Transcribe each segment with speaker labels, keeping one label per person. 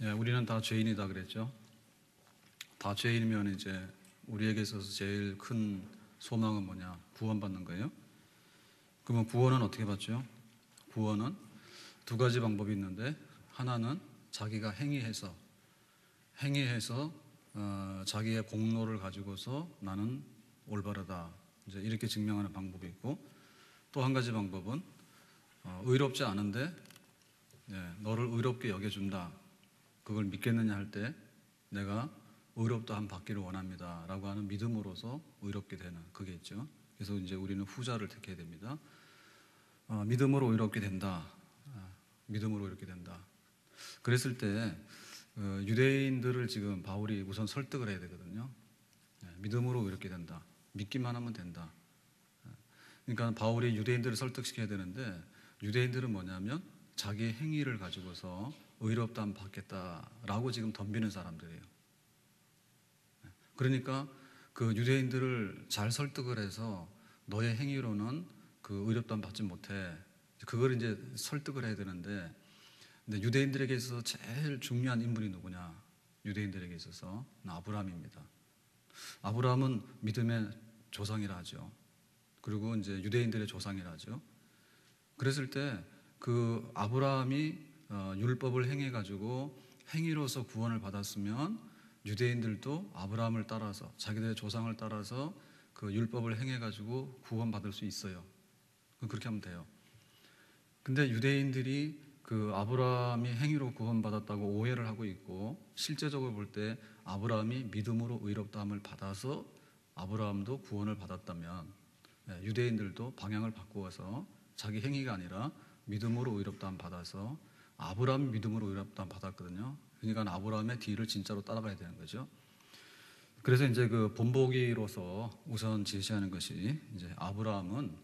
Speaker 1: 예, 우리는 다 죄인이다 그랬죠. 다 죄인이면 이제 우리에게 있어서 제일 큰 소망은 뭐냐? 구원받는 거예요. 그러면 구원은 어떻게 받죠? 구원은 두 가지 방법이 있는데 하나는 자기가 행위해서 행위해서 어, 자기의 공로를 가지고서 나는 올바르다 이제 이렇게 증명하는 방법이 있고 또 한 가지 방법은 어, 의롭지 않은데 예, 너를 의롭게 여겨준다 그걸 믿겠느냐 할 때 내가 의롭다 함 받기를 원합니다 라고 하는 믿음으로서 의롭게 되는 그게 있죠. 그래서 이제 우리는 후자를 택해야 됩니다. 어, 믿음으로 의롭게 된다. 아, 믿음으로 이렇게 된다. 그랬을 때 어, 유대인들을 지금 바울이 우선 설득을 해야 되거든요. 네, 믿음으로 이렇게 된다. 믿기만 하면 된다. 네. 그러니까 바울이 유대인들을 설득시켜야 되는데 유대인들은 뭐냐면 자기의 행위를 가지고서 의롭다함 받겠다라고 지금 덤비는 사람들이에요. 네. 그러니까 그 유대인들을 잘 설득을 해서 너의 행위로는 그 의롭다함 받지 못해. 그걸 이제 설득을 해야 되는데 근데 유대인들에게 있어서 제일 중요한 인물이 누구냐? 유대인들에게 있어서 아브라함입니다. 아브라함은 믿음의 조상이라 하죠. 그리고 이제 유대인들의 조상이라 하죠. 그랬을 때 그 아브라함이 어, 율법을 행해 가지고 행위로서 구원을 받았으면 유대인들도 아브라함을 따라서 자기들의 조상을 따라서 그 율법을 행해 가지고 구원받을 수 있어요. 그렇게 하면 돼요. 근데 유대인들이 그 아브라함이 행위로 구원받았다고 오해를 하고 있고 실제적으로 볼 때 아브라함이 믿음으로 의롭다함을 받아서 아브라함도 구원을 받았다면 예, 유대인들도 방향을 바꾸어서 자기 행위가 아니라 믿음으로 의롭다함 받아서 아브라함 믿음으로 의롭다함 받았거든요. 그러니까 아브라함의 뒤를 진짜로 따라가야 되는 거죠. 그래서 이제 그 본보기로서 우선 제시하는 것이 이제 아브라함은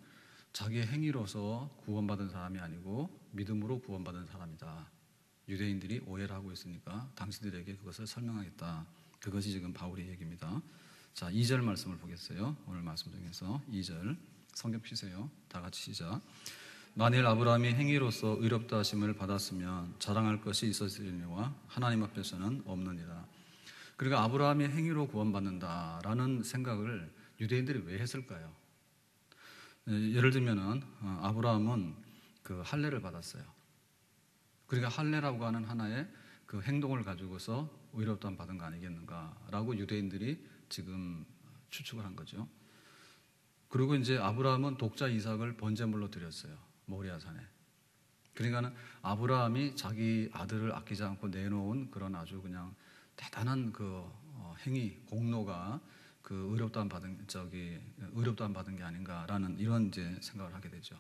Speaker 1: 자기의 행위로서 구원받은 사람이 아니고 믿음으로 구원받은 사람이다. 유대인들이 오해를 하고 있으니까 당신들에게 그것을 설명하겠다. 그것이 지금 바울의 얘기입니다. 자, 2절 말씀을 보겠어요. 오늘 말씀 중에서 2절 성경 피세요. 다 같이 시작. 만일 아브라함이 행위로서 의롭다 하심을 받았으면 자랑할 것이 있었으리와 하나님 앞에서는 없느니라. 그러니까 아브라함이 행위로 구원받는다라는 생각을 유대인들이 왜 했을까요? 예를 들면은 어, 아브라함은 그 할례를 받았어요. 그러니까 할례라고 하는 하나의 그 행동을 가지고서 의롭다함 받은 거 아니겠는가라고 유대인들이 지금 추측을 한 거죠. 그리고 이제 아브라함은 독자 이삭을 번제물로 드렸어요. 모리아산에. 그러니까는 아브라함이 자기 아들을 아끼지 않고 내놓은 그런 아주 그냥 대단한 그 어, 행위 공로가 그 의롭다함 받은 저기 의롭다함 받은 게 아닌가라는 이런 이제 생각을 하게 되죠.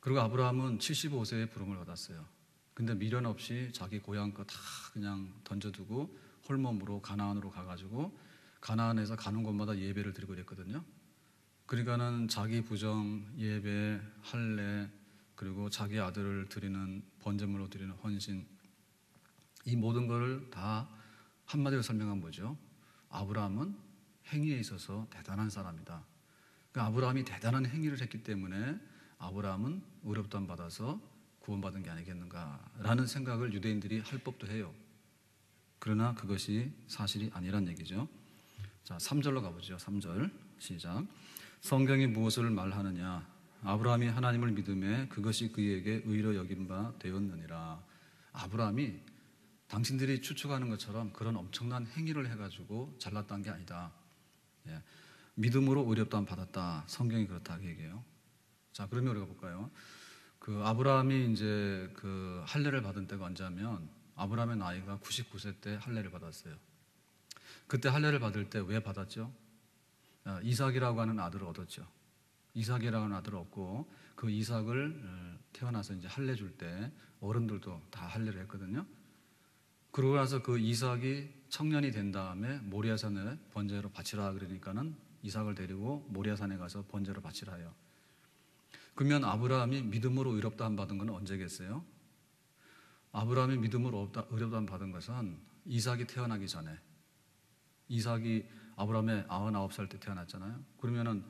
Speaker 1: 그리고 아브라함은 75세에 부름을 받았어요. 근데 미련 없이 자기 고향 거 다 그냥 던져두고 홀몸으로 가나안으로 가가지고 가나안에서 가는 곳마다 예배를 드리고 그랬거든요. 그러니까는 자기 부정, 예배, 할례, 그리고 자기 아들을 드리는 번제물로 드리는 헌신 이 모든 것을 다 한마디로 설명한 뭐죠? 아브라함은 행위에 있어서 대단한 사람이다. 그러니까 아브라함이 대단한 행위를 했기 때문에 아브라함은 의롭다함 받아서 구원받은 게 아니겠는가라는 생각을 유대인들이 할 법도 해요. 그러나 그것이 사실이 아니란 얘기죠. 자, 3절로 가보죠. 3절 시작. 성경이 무엇을 말하느냐? 아브라함이 하나님을 믿음에 그것이 그에게 의로 여긴 바 되었느니라. 아브라함이 당신들이 추측하는 것처럼 그런 엄청난 행위를 해가지고 잘났다는 게 아니다. 예. 믿음으로 의롭다함 받았다. 성경이 그렇다고 얘기해요. 자, 그러면 우리가 볼까요? 그 아브라함이 이제 그 할례를 받은 때가 언제냐면 아브라함의 나이가 99세 때 할례를 받았어요. 그때 할례를 받을 때 왜 받았죠? 아, 이삭이라고 하는 아들을 얻었죠. 이삭이라고 하는 아들을 얻고 그 이삭을 어, 태어나서 이제 할례 줄 때 어른들도 다 할례를 했거든요. 그러고 나서 그 이삭이 청년이 된 다음에 모리아산에 번제로 바치라 그러니까는 이삭을 데리고 모리아산에 가서 번제로 바치라 해요. 그러면 아브라함이 믿음으로 의롭다 함 받은 건 언제겠어요? 아브라함이 믿음으로 의롭다 함 받은 것은 이삭이 태어나기 전에 이삭이 아브라함의 99살 때 태어났잖아요. 그러면은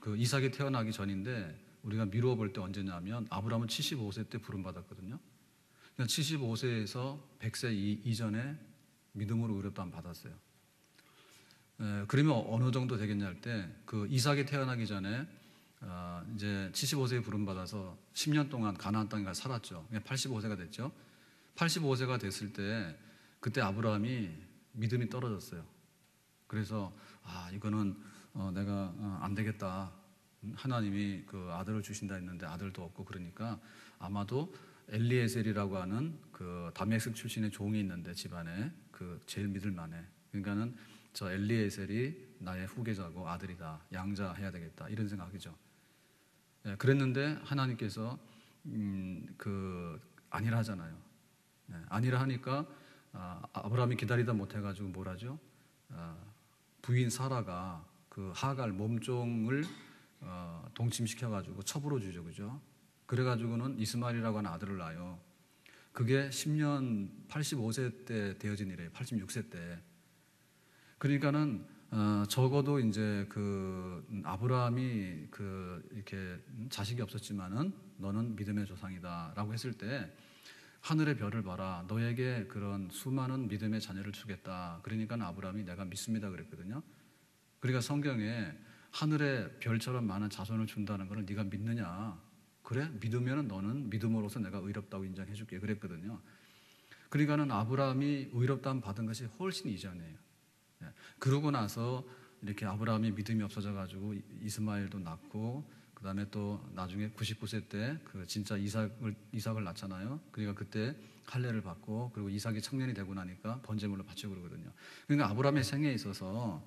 Speaker 1: 그 이삭이 태어나기 전인데 우리가 미루어 볼 때 언제냐면 아브라함은 75세 때 부름 받았거든요. 75세에서 100세 이, 이전에 믿음으로 의롭다함 받았어요. 에, 그러면 어느 정도 되겠냐 할 때 그 이삭이 태어나기 전에 어, 이제 75세에 부름 받아서 10년 동안 가나안 땅에 가서 살았죠. 85세가 됐죠. 85세가 됐을 때 그때 아브라함이 믿음이 떨어졌어요. 그래서 아 이거는 어, 내가 어, 안 되겠다. 하나님이 그 아들을 주신다 했는데 아들도 없고 그러니까 아마도 엘리에셀이라고 하는 그 다메섹 출신의 종이 있는데 집안에 그 제일 믿을 만해. 그러니까는 저 엘리에셀이 나의 후계자고 아들이다. 양자 해야 되겠다. 이런 생각이죠. 예, 그랬는데 하나님께서 음, 그 아니라 하잖아요. 예, 아니라 하니까 아, 아브라함이 기다리다 못해가지고 뭐라죠? 아, 부인 사라가 그 하갈 몸종을 어, 동침시켜 가지고 첩으로 주죠, 그죠? 그래 가지고는 이스마엘이라고 하는 아들을 낳아요. 그게 10년 85세 때 되어진 일이에요. 86세 때. 그러니까는 어, 적어도 이제 그 아브라함이 그 이렇게 자식이 없었지만은 너는 믿음의 조상이다라고 했을 때 하늘의 별을 봐라 너에게 그런 수많은 믿음의 자녀를 주겠다. 그러니까 아브라함이 내가 믿습니다 그랬거든요. 그러니까 성경에 하늘의 별처럼 많은 자손을 준다는 것을 네가 믿느냐? 그래 믿으면 너는 믿음으로서 내가 의롭다고 인정해 줄게 그랬거든요. 그러니까는 아브라함이 의롭다함 받은 것이 훨씬 이전이에요. 예. 그러고 나서 이렇게 아브라함이 믿음이 없어져 가지고 이스마엘도 낳고 그 다음에 또 나중에 99세 때 그 진짜 이삭을 이삭을 낳잖아요. 그러니까 그때 할례를 받고 그리고 이삭이 청년이 되고 나니까 번제물로 바치고 그러거든요. 그러니까 아브라함의 생애에 있어서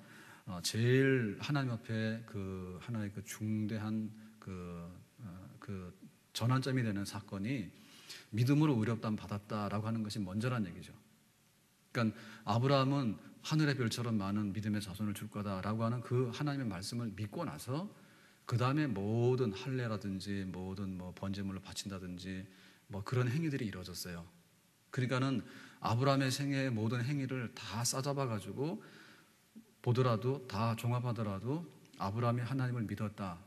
Speaker 1: 어, 제일 하나님 앞에 그 하나의 그 중대한 그, 어, 그 전환점이 되는 사건이 믿음으로 의롭담 받았다라고 하는 것이 먼저란 얘기죠. 그러니까 아브라함은 하늘의 별처럼 많은 믿음의 자손을 줄 거다라고 하는 그 하나님의 말씀을 믿고 나서 그 다음에 모든 할례라든지 모든 뭐 번제물을 바친다든지 뭐 그런 행위들이 이루어졌어요. 그러니까는 아브라함의 생애의 모든 행위를 다 싸잡아 가지고 보더라도 다 종합하더라도 아브라함이 하나님을 믿었다.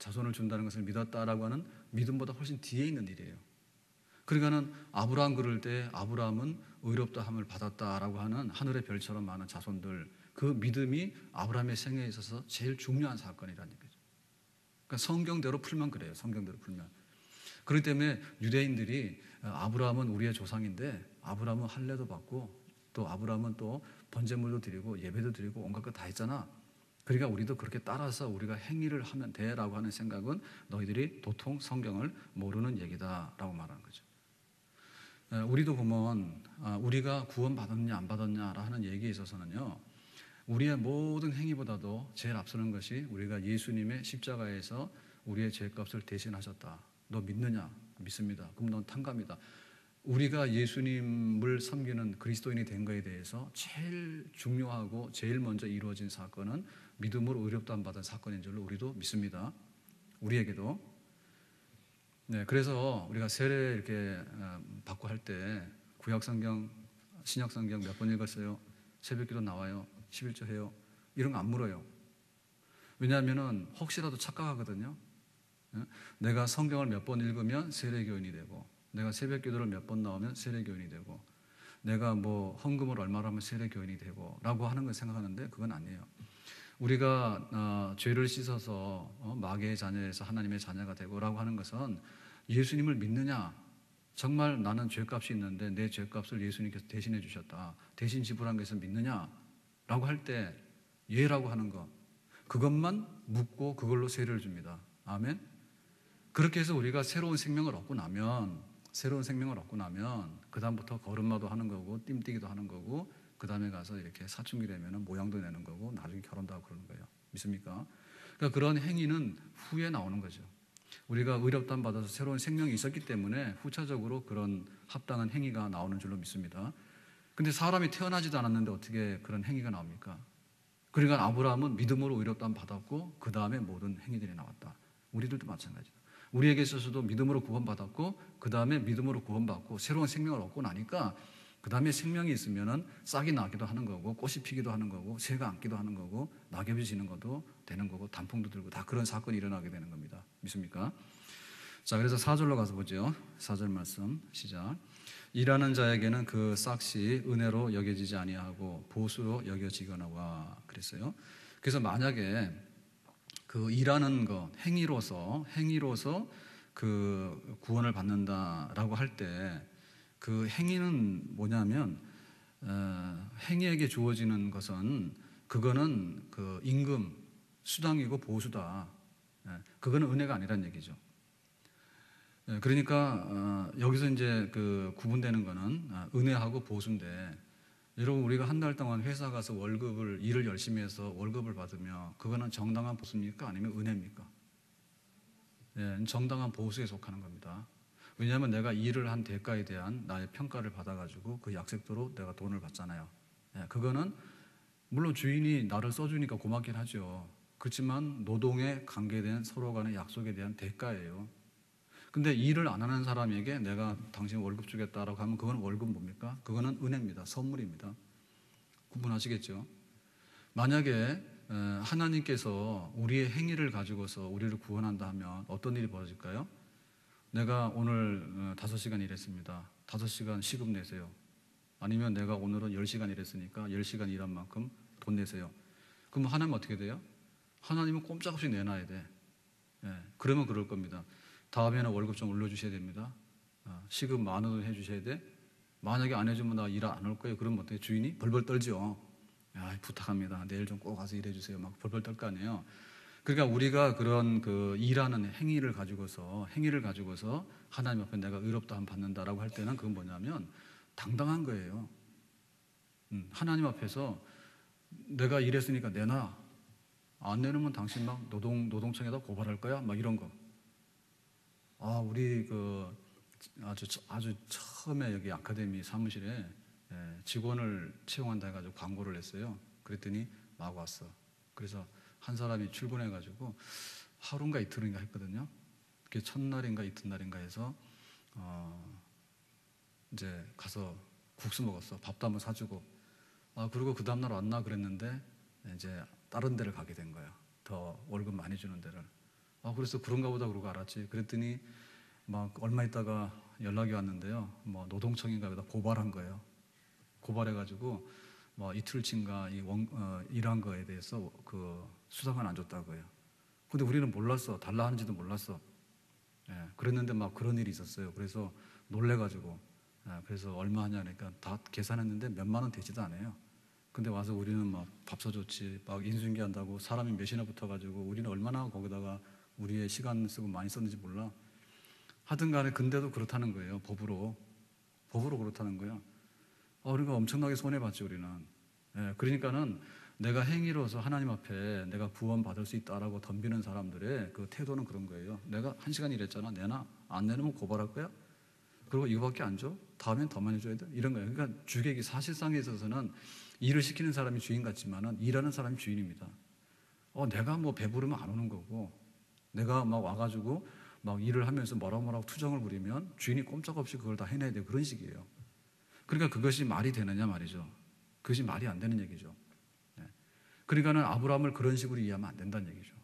Speaker 1: 자손을 준다는 것을 믿었다라고 하는 믿음보다 훨씬 뒤에 있는 일이에요. 그러니까는 아브라함 그럴 때 아브라함은 의롭다 함을 받았다라고 하는 하늘의 별처럼 많은 자손들 그 믿음이 아브라함의 생애에 있어서 제일 중요한 사건이라는 얘기죠. 그러니까 성경대로 풀면 그래요. 성경대로 풀면. 그렇기 때문에 유대인들이 아브라함은 우리의 조상인데 아브라함은 할례도 받고 또 아브라함은 또 번제물도 드리고 예배도 드리고 온갖 것다 했잖아. 그러니까 우리도 그렇게 따라서 우리가 행위를 하면 돼라고 하는 생각은 너희들이 도통 성경을 모르는 얘기다라고 말하는 거죠. 우리도 보면 아, 우리가 구원 받았냐 안 받았냐 하는 얘기에 있어서는요. 우리의 모든 행위보다도 제일 앞서는 것이 우리가 예수님의 십자가에서 우리의 죄값을 대신하셨다. 너 믿느냐? 믿습니다. 그럼 넌 탕감이다. 우리가 예수님을 섬기는 그리스도인이 된 것에 대해서 제일 중요하고 제일 먼저 이루어진 사건은 믿음으로 의롭다함 받은 사건인 줄로 우리도 믿습니다. 우리에게도 네, 그래서 우리가 세례 이렇게 어, 받고 할 때 구약 성경, 신약 성경 몇 번 읽었어요? 새벽기도 나와요. 11조 해요. 이런 거 안 물어요. 왜냐하면은 혹시라도 착각하거든요. 예? 내가 성경을 몇 번 읽으면 세례교인이 되고 내가 새벽 기도를 몇 번 나오면 세례교인이 되고 내가 뭐 헌금을 얼마나 하면 세례교인이 되고 라고 하는 걸 생각하는데 그건 아니에요. 우리가 어, 죄를 씻어서 어, 마귀의 자녀에서 하나님의 자녀가 되고라고 하는 것은 예수님을 믿느냐 정말 나는 죄값이 있는데 내 죄값을 예수님께서 대신해 주셨다 대신 지불한 것을 믿느냐 라고 할 때 예라고 하는 것 그것만 묻고 그걸로 세례를 줍니다 아멘 그렇게 해서 우리가 새로운 생명을 얻고 나면 새로운 생명을 얻고 나면 그 다음부터 걸음마도 하는 거고 뜀뛰기도 하는 거고 그 다음에 가서 이렇게 사춘기 되면 모양도 내는 거고 나중에 결혼도 하고 그러는 거예요. 믿습니까? 그러니까 그런 행위는 후에 나오는 거죠. 우리가 의롭담 받아서 새로운 생명이 있었기 때문에 후차적으로 그런 합당한 행위가 나오는 줄로 믿습니다. 근데 사람이 태어나지도 않았는데 어떻게 그런 행위가 나옵니까? 그러니까 아브라함은 믿음으로 의롭담 받았고 그 다음에 모든 행위들이 나왔다. 우리들도 마찬가지다. 우리에게 있어서도 믿음으로 구원받았고 그 다음에 믿음으로 구원받고 새로운 생명을 얻고 나니까 그 다음에 생명이 있으면은 싹이 나기도 하는 거고 꽃이 피기도 하는 거고 새가 앉기도 하는 거고 낙엽이 지는 것도 되는 거고 단풍도 들고 다 그런 사건이 일어나게 되는 겁니다. 믿습니까? 자, 그래서 사절로 가서 보죠. 사절 말씀 시작. 일하는 자에게는 그 싹시 은혜로 여겨지지 아니하고 보수로 여겨지거나와 그랬어요. 그래서 만약에 그 일하는 것 행위로서 행위로서 그 구원을 받는다라고 할 때 그 행위는 뭐냐면 어, 행위에게 주어지는 것은 그거는 그 임금 수당이고 보수다. 예, 그거는 은혜가 아니란 얘기죠. 예, 그러니까 어, 여기서 이제 그 구분되는 거는 아, 은혜하고 보수인데 여러분 우리가 한 달 동안 회사 가서 월급을 일을 열심히 해서 월급을 받으며 그거는 정당한 보수입니까 아니면 은혜입니까? 예, 정당한 보수에 속하는 겁니다. 왜냐하면 내가 일을 한 대가에 대한 나의 평가를 받아가지고 그 약속대로 내가 돈을 받잖아요. 예, 그거는 물론 주인이 나를 써주니까 고맙긴 하죠. 그렇지만 노동에 관계된 서로 간의 약속에 대한 대가예요. 근데 일을 안 하는 사람에게 내가 당신 월급 주겠다라고 하면 그건 월급 뭡니까? 그거는 은혜입니다. 선물입니다. 구분하시겠죠? 만약에 하나님께서 우리의 행위를 가지고서 우리를 구원한다 하면 어떤 일이 벌어질까요? 내가 오늘 어, 다섯 시간 일했습니다. 다섯 시간 시급 내세요. 아니면 내가 오늘은 열시간 일했으니까 열시간 일한 만큼 돈 내세요. 그럼 하나님 어떻게 돼요? 하나님은 꼼짝없이 내놔야 돼. 예, 그러면 그럴 겁니다. 다음에는 월급 좀 올려주셔야 됩니다. 어, 시급 만 원을 해주셔야 돼. 만약에 안 해주면 나 일안할 거예요. 그러면 어떻게 주인이 벌벌 떨죠. 야, 부탁합니다. 내일 좀 꼭 가서 일해주세요. 막 벌벌 떨 거 아니에요. 그러니까 우리가 그런 그 일하는 행위를 가지고서 행위를 가지고서 하나님 앞에 내가 의롭다함 받는다라고 할 때는 그건 뭐냐면 당당한 거예요. 음, 하나님 앞에서 내가 일했으니까 내놔. 안 내놓으면 당신 막 노동 노동청에다 고발할 거야. 막 이런 거. 아, 우리 그 아주 아주 처음에 여기 아카데미 사무실에 예, 직원을 채용한다 해가지고 광고를 냈어요. 그랬더니 막 왔어. 그래서 한 사람이 출근해가지고 하루인가 이틀인가 했거든요. 그게 첫날인가 이튿날인가 해서 어 이제 가서 국수 먹었어. 밥도 한번 사주고. 아 그리고 그 다음날 왔나 그랬는데 이제 다른 데를 가게 된 거야. 더 월급 많이 주는 데를. 아, 그래서 그런가 보다 그러고 알았지. 그랬더니 막 얼마 있다가 연락이 왔는데요. 뭐 노동청인가 보다 고발한 거예요. 고발해가지고 뭐 이틀치인가 이 원, 어, 일한 거에 대해서 그 수당을 안 줬다고요. 근데 우리는 몰랐어. 달라 하는지도 몰랐어. 예, 그랬는데 막 그런 일이 있었어요. 그래서 놀래가지고 예, 그래서 얼마 하냐니까 다 계산했는데 몇만 원 되지도 않아요. 근데 와서 우리는 막 밥 사줬지, 막 인수인계 한다고 사람이 몇이나 붙어가지고 우리는 얼마나 거기다가 우리의 시간 쓰고 많이 썼는지 몰라. 하든 간에 근데도 그렇다는 거예요. 법으로. 법으로 그렇다는 거야. 어, 우리가 엄청나게 손해봤지, 우리는. 예, 그러니까는 내가 행위로서 하나님 앞에 내가 구원받을 수 있다라고 덤비는 사람들의 그 태도는 그런 거예요. 내가 한 시간 일했잖아. 내나? 안 내놓으면 고발할 거야? 그리고 이거밖에 안 줘? 다음엔 더 많이 줘야 돼? 이런 거예요. 그러니까 주객이 사실상에 있어서는 일을 시키는 사람이 주인 같지만은 일하는 사람이 주인입니다. 어, 내가 뭐 배부르면 안 오는 거고 내가 막 와가지고 막 일을 하면서 뭐라 뭐라고 투정을 부리면 주인이 꼼짝없이 그걸 다 해내야 돼요. 그런 식이에요. 그러니까 그것이 말이 되느냐 말이죠. 그것이 말이 안 되는 얘기죠. 네. 그러니까는 아브라함을 그런 식으로 이해하면 안 된다는 얘기죠.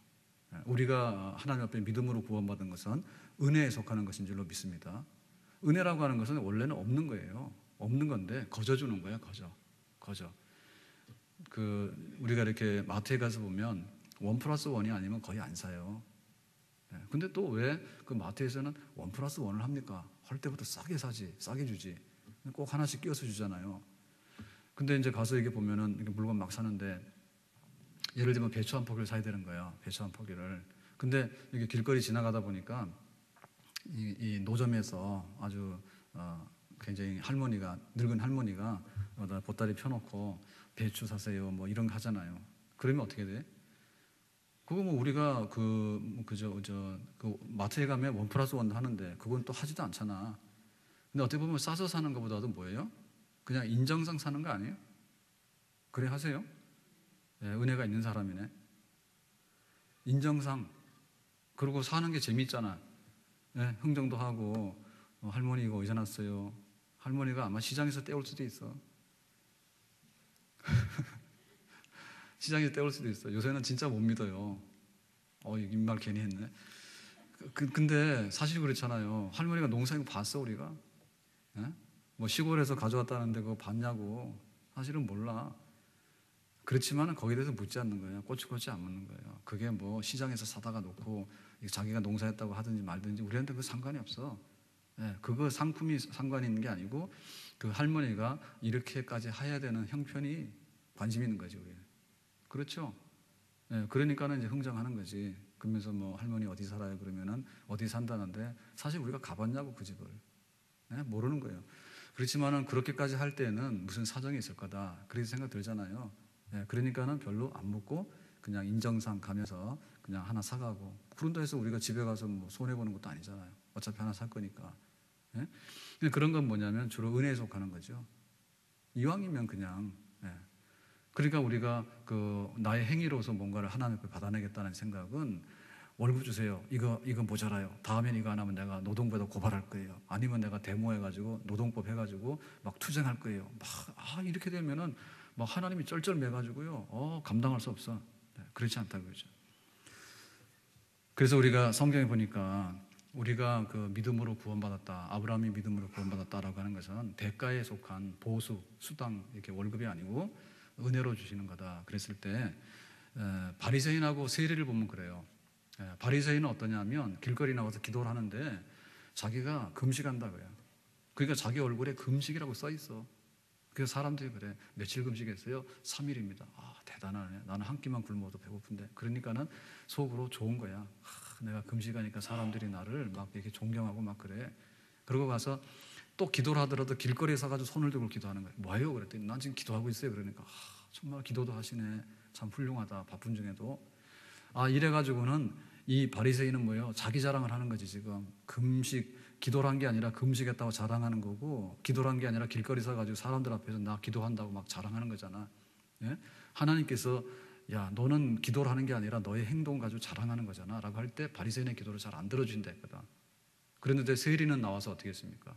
Speaker 1: 네. 우리가 하나님 앞에 믿음으로 구원받은 것은 은혜에 속하는 것인 줄로 믿습니다. 은혜라고 하는 것은 원래는 없는 거예요. 없는 건데 거저 주는 거예요. 거저, 거저. 그 우리가 이렇게 마트에 가서 보면 원 플러스 원이 아니면 거의 안 사요. 네. 근데 또 왜 그 마트에서는 원 플러스 원을 합니까? 할 때부터 싸게 사지, 싸게 주지. 꼭 하나씩 끼워서 주잖아요. 근데 이제 가서 이게 보면은 물건 막 사는데 예를 들면 배추 한 포기를 사야 되는 거예요. 배추 한 포기를. 근데 이게 길거리 지나가다 보니까 이, 이 노점에서 아주 어, 굉장히 할머니가 늙은 할머니가 보따리 펴놓고 배추 사세요 뭐 이런 거 하잖아요. 그러면 어떻게 돼? 그거 뭐 우리가 그뭐 그저 저그 마트에 가면 원 플러스 원 하는데 그건 또 하지도 않잖아. 근데 어떻게 보면 싸서 사는 것보다도 뭐예요? 그냥 인정상 사는 거 아니에요? 그래 하세요? 네, 은혜가 있는 사람이네. 인정상 그리고 사는 게 재밌잖아. 네, 흥정도 하고 어, 할머니 이거 어디서 났어요? 할머니가 아마 시장에서 떼올 수도 있어. 시장에서 떼올 수도 있어. 요새는 진짜 못 믿어요. 어, 이말 괜히 했네. 그, 근데 사실 그렇잖아요. 할머니가 농사인 거 봤어, 우리가? 네? 뭐 시골에서 가져왔다는데 그거 봤냐고 사실은 몰라. 그렇지만 거기에 대해서 묻지 않는 거예요. 꼬치꼬치 안 묻는 거예요. 그게 뭐 시장에서 사다가 놓고 자기가 농사했다고 하든지 말든지 우리한테 그 상관이 없어. 예, 그거 상품이 상관이 있는 게 아니고 그 할머니가 이렇게까지 해야 되는 형편이 관심 있는 거지 우리. 그렇죠. 예, 그러니까는 이제 흥정하는 거지. 그러면서 뭐 할머니 어디 살아요 그러면은 어디 산다는데 사실 우리가 가봤냐고 그 집을 예, 모르는 거예요. 그렇지만은 그렇게까지 할 때는 무슨 사정이 있을 거다. 그렇게 생각 들잖아요. 예, 그러니까는 별로 안 묻고 그냥 인정상 가면서 그냥 하나 사가고 그런다 해서 우리가 집에 가서 뭐 손해 보는 것도 아니잖아요. 어차피 하나 살 거니까. 예? 그런 건 뭐냐면 주로 은혜에 속하는 거죠. 이왕이면 그냥 예. 그러니까 우리가 그 나의 행위로서 뭔가를 하나님 앞에 받아내겠다는 생각은 월급 주세요. 이거 이거 모자라요. 다음엔 이거 안 하면 내가 노동부에다 고발할 거예요. 아니면 내가 데모해가지고 노동법 해가지고 막 투쟁할 거예요. 막 아 이렇게 되면은 막 하나님이 쩔쩔매가지고요. 어 감당할 수 없어. 네, 그렇지 않다고 그러죠. 그래서 우리가 성경에 보니까 우리가 그 믿음으로 구원받았다. 아브라함이 믿음으로 구원받았다라고 하는 것은 대가에 속한 보수, 수당 이렇게 월급이 아니고 은혜로 주시는 거다. 그랬을 때 바리새인하고 세리를 보면 그래요. 바리새인은 어떠냐면 길거리 나와서 기도를 하는데 자기가 금식한다 그래요. 그러니까 자기 얼굴에 금식이라고 써 있어. 그래서 사람들이 그래. 며칠 금식했어요? 3일입니다. 아, 대단하네. 나는 한 끼만 굶어도 배고픈데. 그러니까는 속으로 좋은 거야. 아, 내가 금식하니까 사람들이 나를 막 이렇게 존경하고 막 그래. 그러고 가서 또 기도를 하더라도 길거리에 서가지고 손을 들고 기도하는 거예요. 뭐예요? 그랬더니 난 지금 기도하고 있어요. 그러니까 아, 정말 기도도 하시네. 참 훌륭하다. 바쁜 중에도. 아 이래가지고는 이 바리새인은 뭐예요? 자기 자랑을 하는 거지 지금 금식 기도를 한게 아니라 금식했다고 자랑하는 거고 기도를 한게 아니라 길거리 서가지고 사람들 앞에서 나 기도한다고 막 자랑하는 거잖아. 예? 하나님께서 야 너는 기도를 하는 게 아니라 너의 행동 가지고 자랑하는 거잖아라고 할 때 바리새인의 기도를 잘 안 들어준다 했거든. 그런데 세리는 나와서 어떻게 했습니까?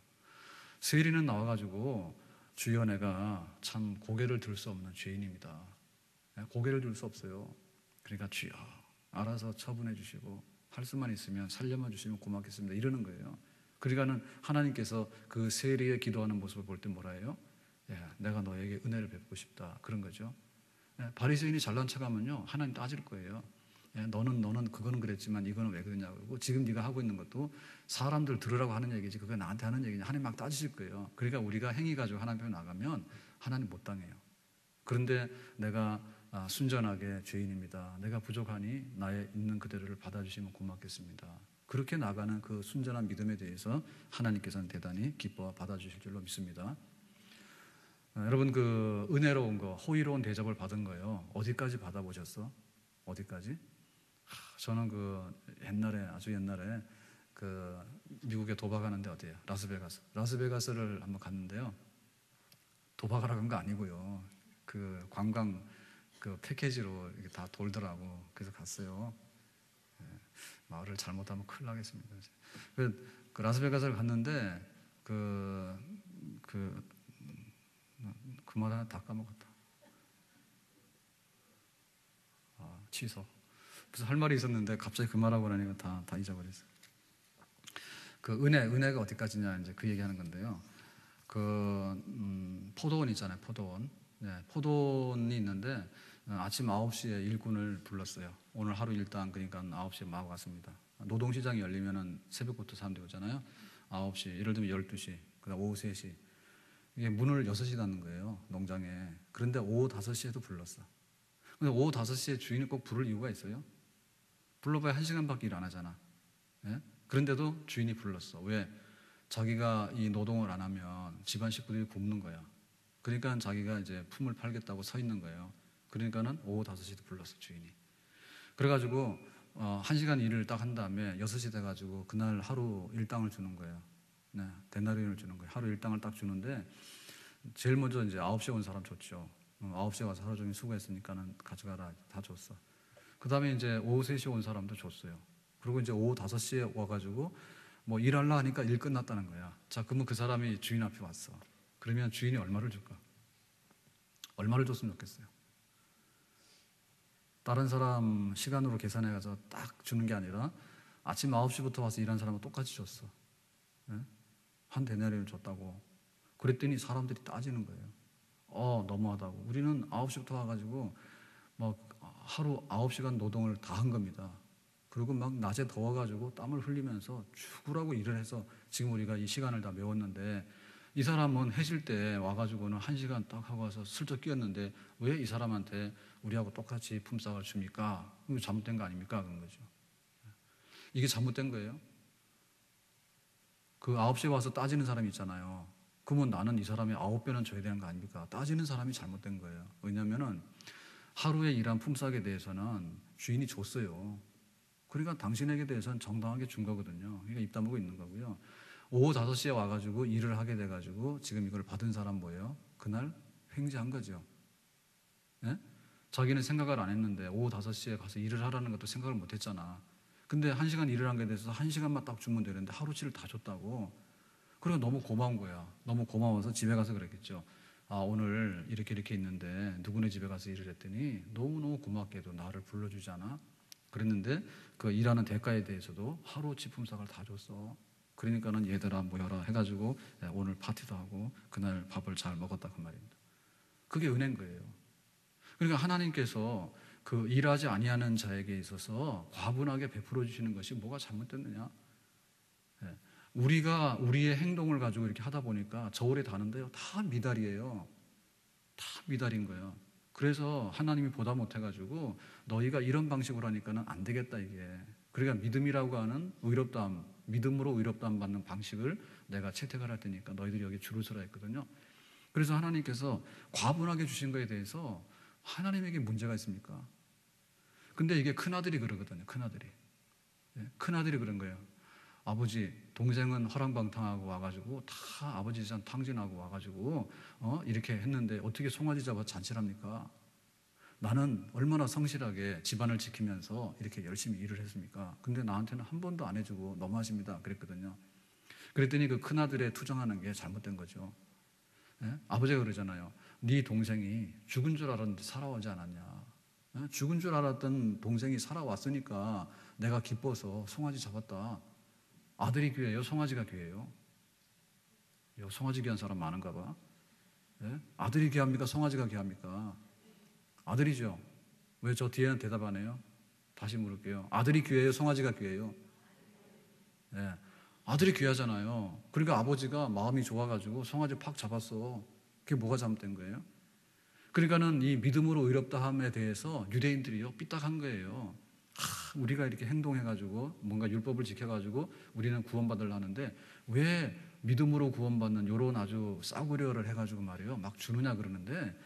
Speaker 1: 세리는 나와가지고 주여 내가 참 고개를 들 수 없는 죄인입니다. 예? 고개를 들 수 없어요. 그러니까 주여 알아서 처분해 주시고 할 수만 있으면 살려만 주시면 고맙겠습니다. 이러는 거예요. 그러니까는 하나님께서 그 세리의 기도하는 모습을 볼 때 뭐라 해요? 예, 내가 너에게 은혜를 베푸고 싶다. 그런 거죠. 예, 바리새인이 잘난 척하면요 하나님 따질 거예요. 예, 너는 너는 그거는 그랬지만 이거는 왜 그러냐고 지금 네가 하고 있는 것도 사람들 들으라고 하는 얘기지 그게 나한테 하는 얘기냐 하나님 막 따지실 거예요. 그러니까 우리가 행위 가지고 하나님 앞에 나가면 하나님 못 당해요. 그런데 내가 아, 순전하게 죄인입니다. 내가 부족하니 나의 있는 그대로를 받아주시면 고맙겠습니다. 그렇게 나가는 그 순전한 믿음에 대해서 하나님께서는 대단히 기뻐 받아주실 줄로 믿습니다. 아, 여러분 그 은혜로운 거, 호의로운 대접을 받은 거요. 어디까지 받아보셨어? 어디까지? 저는 그 옛날에 아주 옛날에 그 미국에 도박하는데 어디예요? 라스베가스. 라스베가스를 한번 갔는데요. 도박하러 간 거 아니고요. 그 관광 그 패키지로 이렇게 다 돌더라고. 그래서 갔어요. 예, 말을 잘못하면 큰일 나겠습니다. 그, 그 라스베가스를 갔는데 그, 그, 그 말 하나 다 까먹었다. 아, 취소. 그래서 할 말이 있었는데 갑자기 그 말하고 나니까 다, 다 잊어버렸어. 그 은혜, 은혜가 어디까지냐 이제 그 얘기하는 건데요. 그 음, 포도원 있잖아요, 포도원. 네, 포도원이 있는데 어, 아침 9시에 일꾼을 불렀어요. 오늘 하루 일당 그러니까 9시에 마구 갔습니다. 노동시장이 열리면은 새벽부터 사람들이 오잖아요. 9시, 예를 들면 12시, 그 다음 오후 3시. 이게 문을 6시 닫는 거예요, 농장에. 그런데 오후 5시에도 불렀어. 근데 오후 5시에 주인이 꼭 부를 이유가 있어요? 불러봐야 1시간밖에 일 안 하잖아. 예? 그런데도 주인이 불렀어. 왜? 자기가 이 노동을 안 하면 집안 식구들이 굶는 거야. 그러니까 자기가 이제 품을 팔겠다고 서 있는 거예요. 그러니까는 오후 5시도 불렀어, 주인이. 그래가지고, 어, 1시간 일을 딱 한 다음에 6시 돼가지고 그날 하루 일당을 주는 거예요. 네, 데나리온을 주는 거예요. 하루 일당을 딱 주는데 제일 먼저 이제 9시에 온 사람 줬죠. 어, 9시에 와서 하루 종일 수고했으니까는 가져가라. 다 줬어. 그 다음에 이제 오후 3시에 온 사람도 줬어요. 그리고 이제 오후 5시에 와가지고 뭐 일할라 하니까 일 끝났다는 거야. 자, 그러면 그 사람이 주인 앞에 왔어. 그러면 주인이 얼마를 줄까? 얼마를 줬으면 좋겠어요? 다른 사람 시간으로 계산해 가서 딱 주는 게 아니라 아침 9시부터 와서 일한 사람은 똑같이 줬어. 네? 한 데나리를 줬다고. 그랬더니 사람들이 따지는 거예요. 어, 너무하다고. 우리는 9시부터 와가지고 막 하루 9시간 노동을 다 한 겁니다. 그리고 막 낮에 더워가지고 땀을 흘리면서 죽으라고 일을 해서 지금 우리가 이 시간을 다 메웠는데 이 사람은 해질 때 와가지고는 한 시간 딱 하고 와서 슬쩍 끼었는데 왜 이 사람한테 우리하고 똑같이 품삯을 줍니까? 이거 잘못된 거 아닙니까? 그런 거죠. 이게 잘못된 거예요. 그 9시에 와서 따지는 사람이 있잖아요. 그러면 나는 이 사람이 9배는 줘야 되는 거 아닙니까? 따지는 사람이 잘못된 거예요. 왜냐면은 하루에 일한 품삯에 대해서는 주인이 줬어요. 그러니까 당신에게 대해서는 정당하게 준 거거든요. 그러니까 입 다물고 있는 거고요. 오후 5시에 와가지고 일을 하게 돼가지고 지금 이걸 받은 사람 뭐예요? 그날 횡재한 거죠. 예? 자기는 생각을 안 했는데 오후 5시에 가서 일을 하라는 것도 생각을 못 했잖아. 근데 한 시간 일을 한 게 돼서 한 시간만 딱 주면 되는데 하루치를 다 줬다고. 그리고 너무 고마운 거야. 너무 고마워서 집에 가서 그랬겠죠. 아, 오늘 이렇게 이렇게 있는데 누구네 집에 가서 일을 했더니 너무너무 고맙게도 나를 불러주잖아. 그랬는데 그 일하는 대가에 대해서도 하루치 품삯을 다 줬어. 그러니까는 얘들아 모여라 해가지고 예, 오늘 파티도 하고 그날 밥을 잘 먹었다 그 말입니다. 그게 은혜인 거예요. 그러니까 하나님께서 그 일하지 아니하는 자에게 있어서 과분하게 베풀어 주시는 것이 뭐가 잘못됐느냐? 예, 우리가 우리의 행동을 가지고 이렇게 하다 보니까 저울에 다는데요 다 미달이에요. 다 미달인 거예요. 그래서 하나님이 보다 못해가지고 너희가 이런 방식으로 하니까는 안 되겠다 이게. 그러니까 믿음이라고 하는 의롭다함, 믿음으로 의롭다함 받는 방식을 내가 채택을 할 테니까 너희들이 여기 줄을 서라 했거든요. 그래서 하나님께서 과분하게 주신 거에 대해서 하나님에게 문제가 있습니까? 근데 이게 큰아들이 그러거든요. 큰아들이. 예, 큰아들이 그런 거예요. 아버지, 동생은 허랑방탕하고 와가지고 다 아버지 산 탕진하고 와가지고 어? 이렇게 했는데 어떻게 송아지 잡아 잔치를 합니까? 나는 얼마나 성실하게 집안을 지키면서 이렇게 열심히 일을 했습니까? 근데 나한테는 한 번도 안 해주고 너무하십니다. 그랬거든요. 그랬더니 그 큰아들의 투정하는 게 잘못된 거죠. 예? 아버지가 그러잖아요. 네 동생이 죽은 줄 알았는데 살아오지 않았냐. 예? 죽은 줄 알았던 동생이 살아왔으니까 내가 기뻐서 송아지 잡았다. 아들이 귀해요? 송아지가 귀해요? 송아지 귀한 사람 많은가 봐. 예? 아들이 귀합니까? 송아지가 귀합니까? 아들이죠. 왜 저 뒤에는 대답 안 해요? 다시 물을게요. 아들이 귀해요? 송아지가 귀해요? 예. 아들이 귀하잖아요. 그러니까 아버지가 마음이 좋아가지고 송아지 팍 잡았어. 그게 뭐가 잘못된 거예요? 그러니까는 이 믿음으로 의롭다함에 대해서 유대인들이요 삐딱한 거예요. 하, 우리가 이렇게 행동해가지고 뭔가 율법을 지켜가지고 우리는 구원받으려는데 왜 믿음으로 구원받는 요런 아주 싸구려를 해가지고 말이에요 막 주느냐 그러는데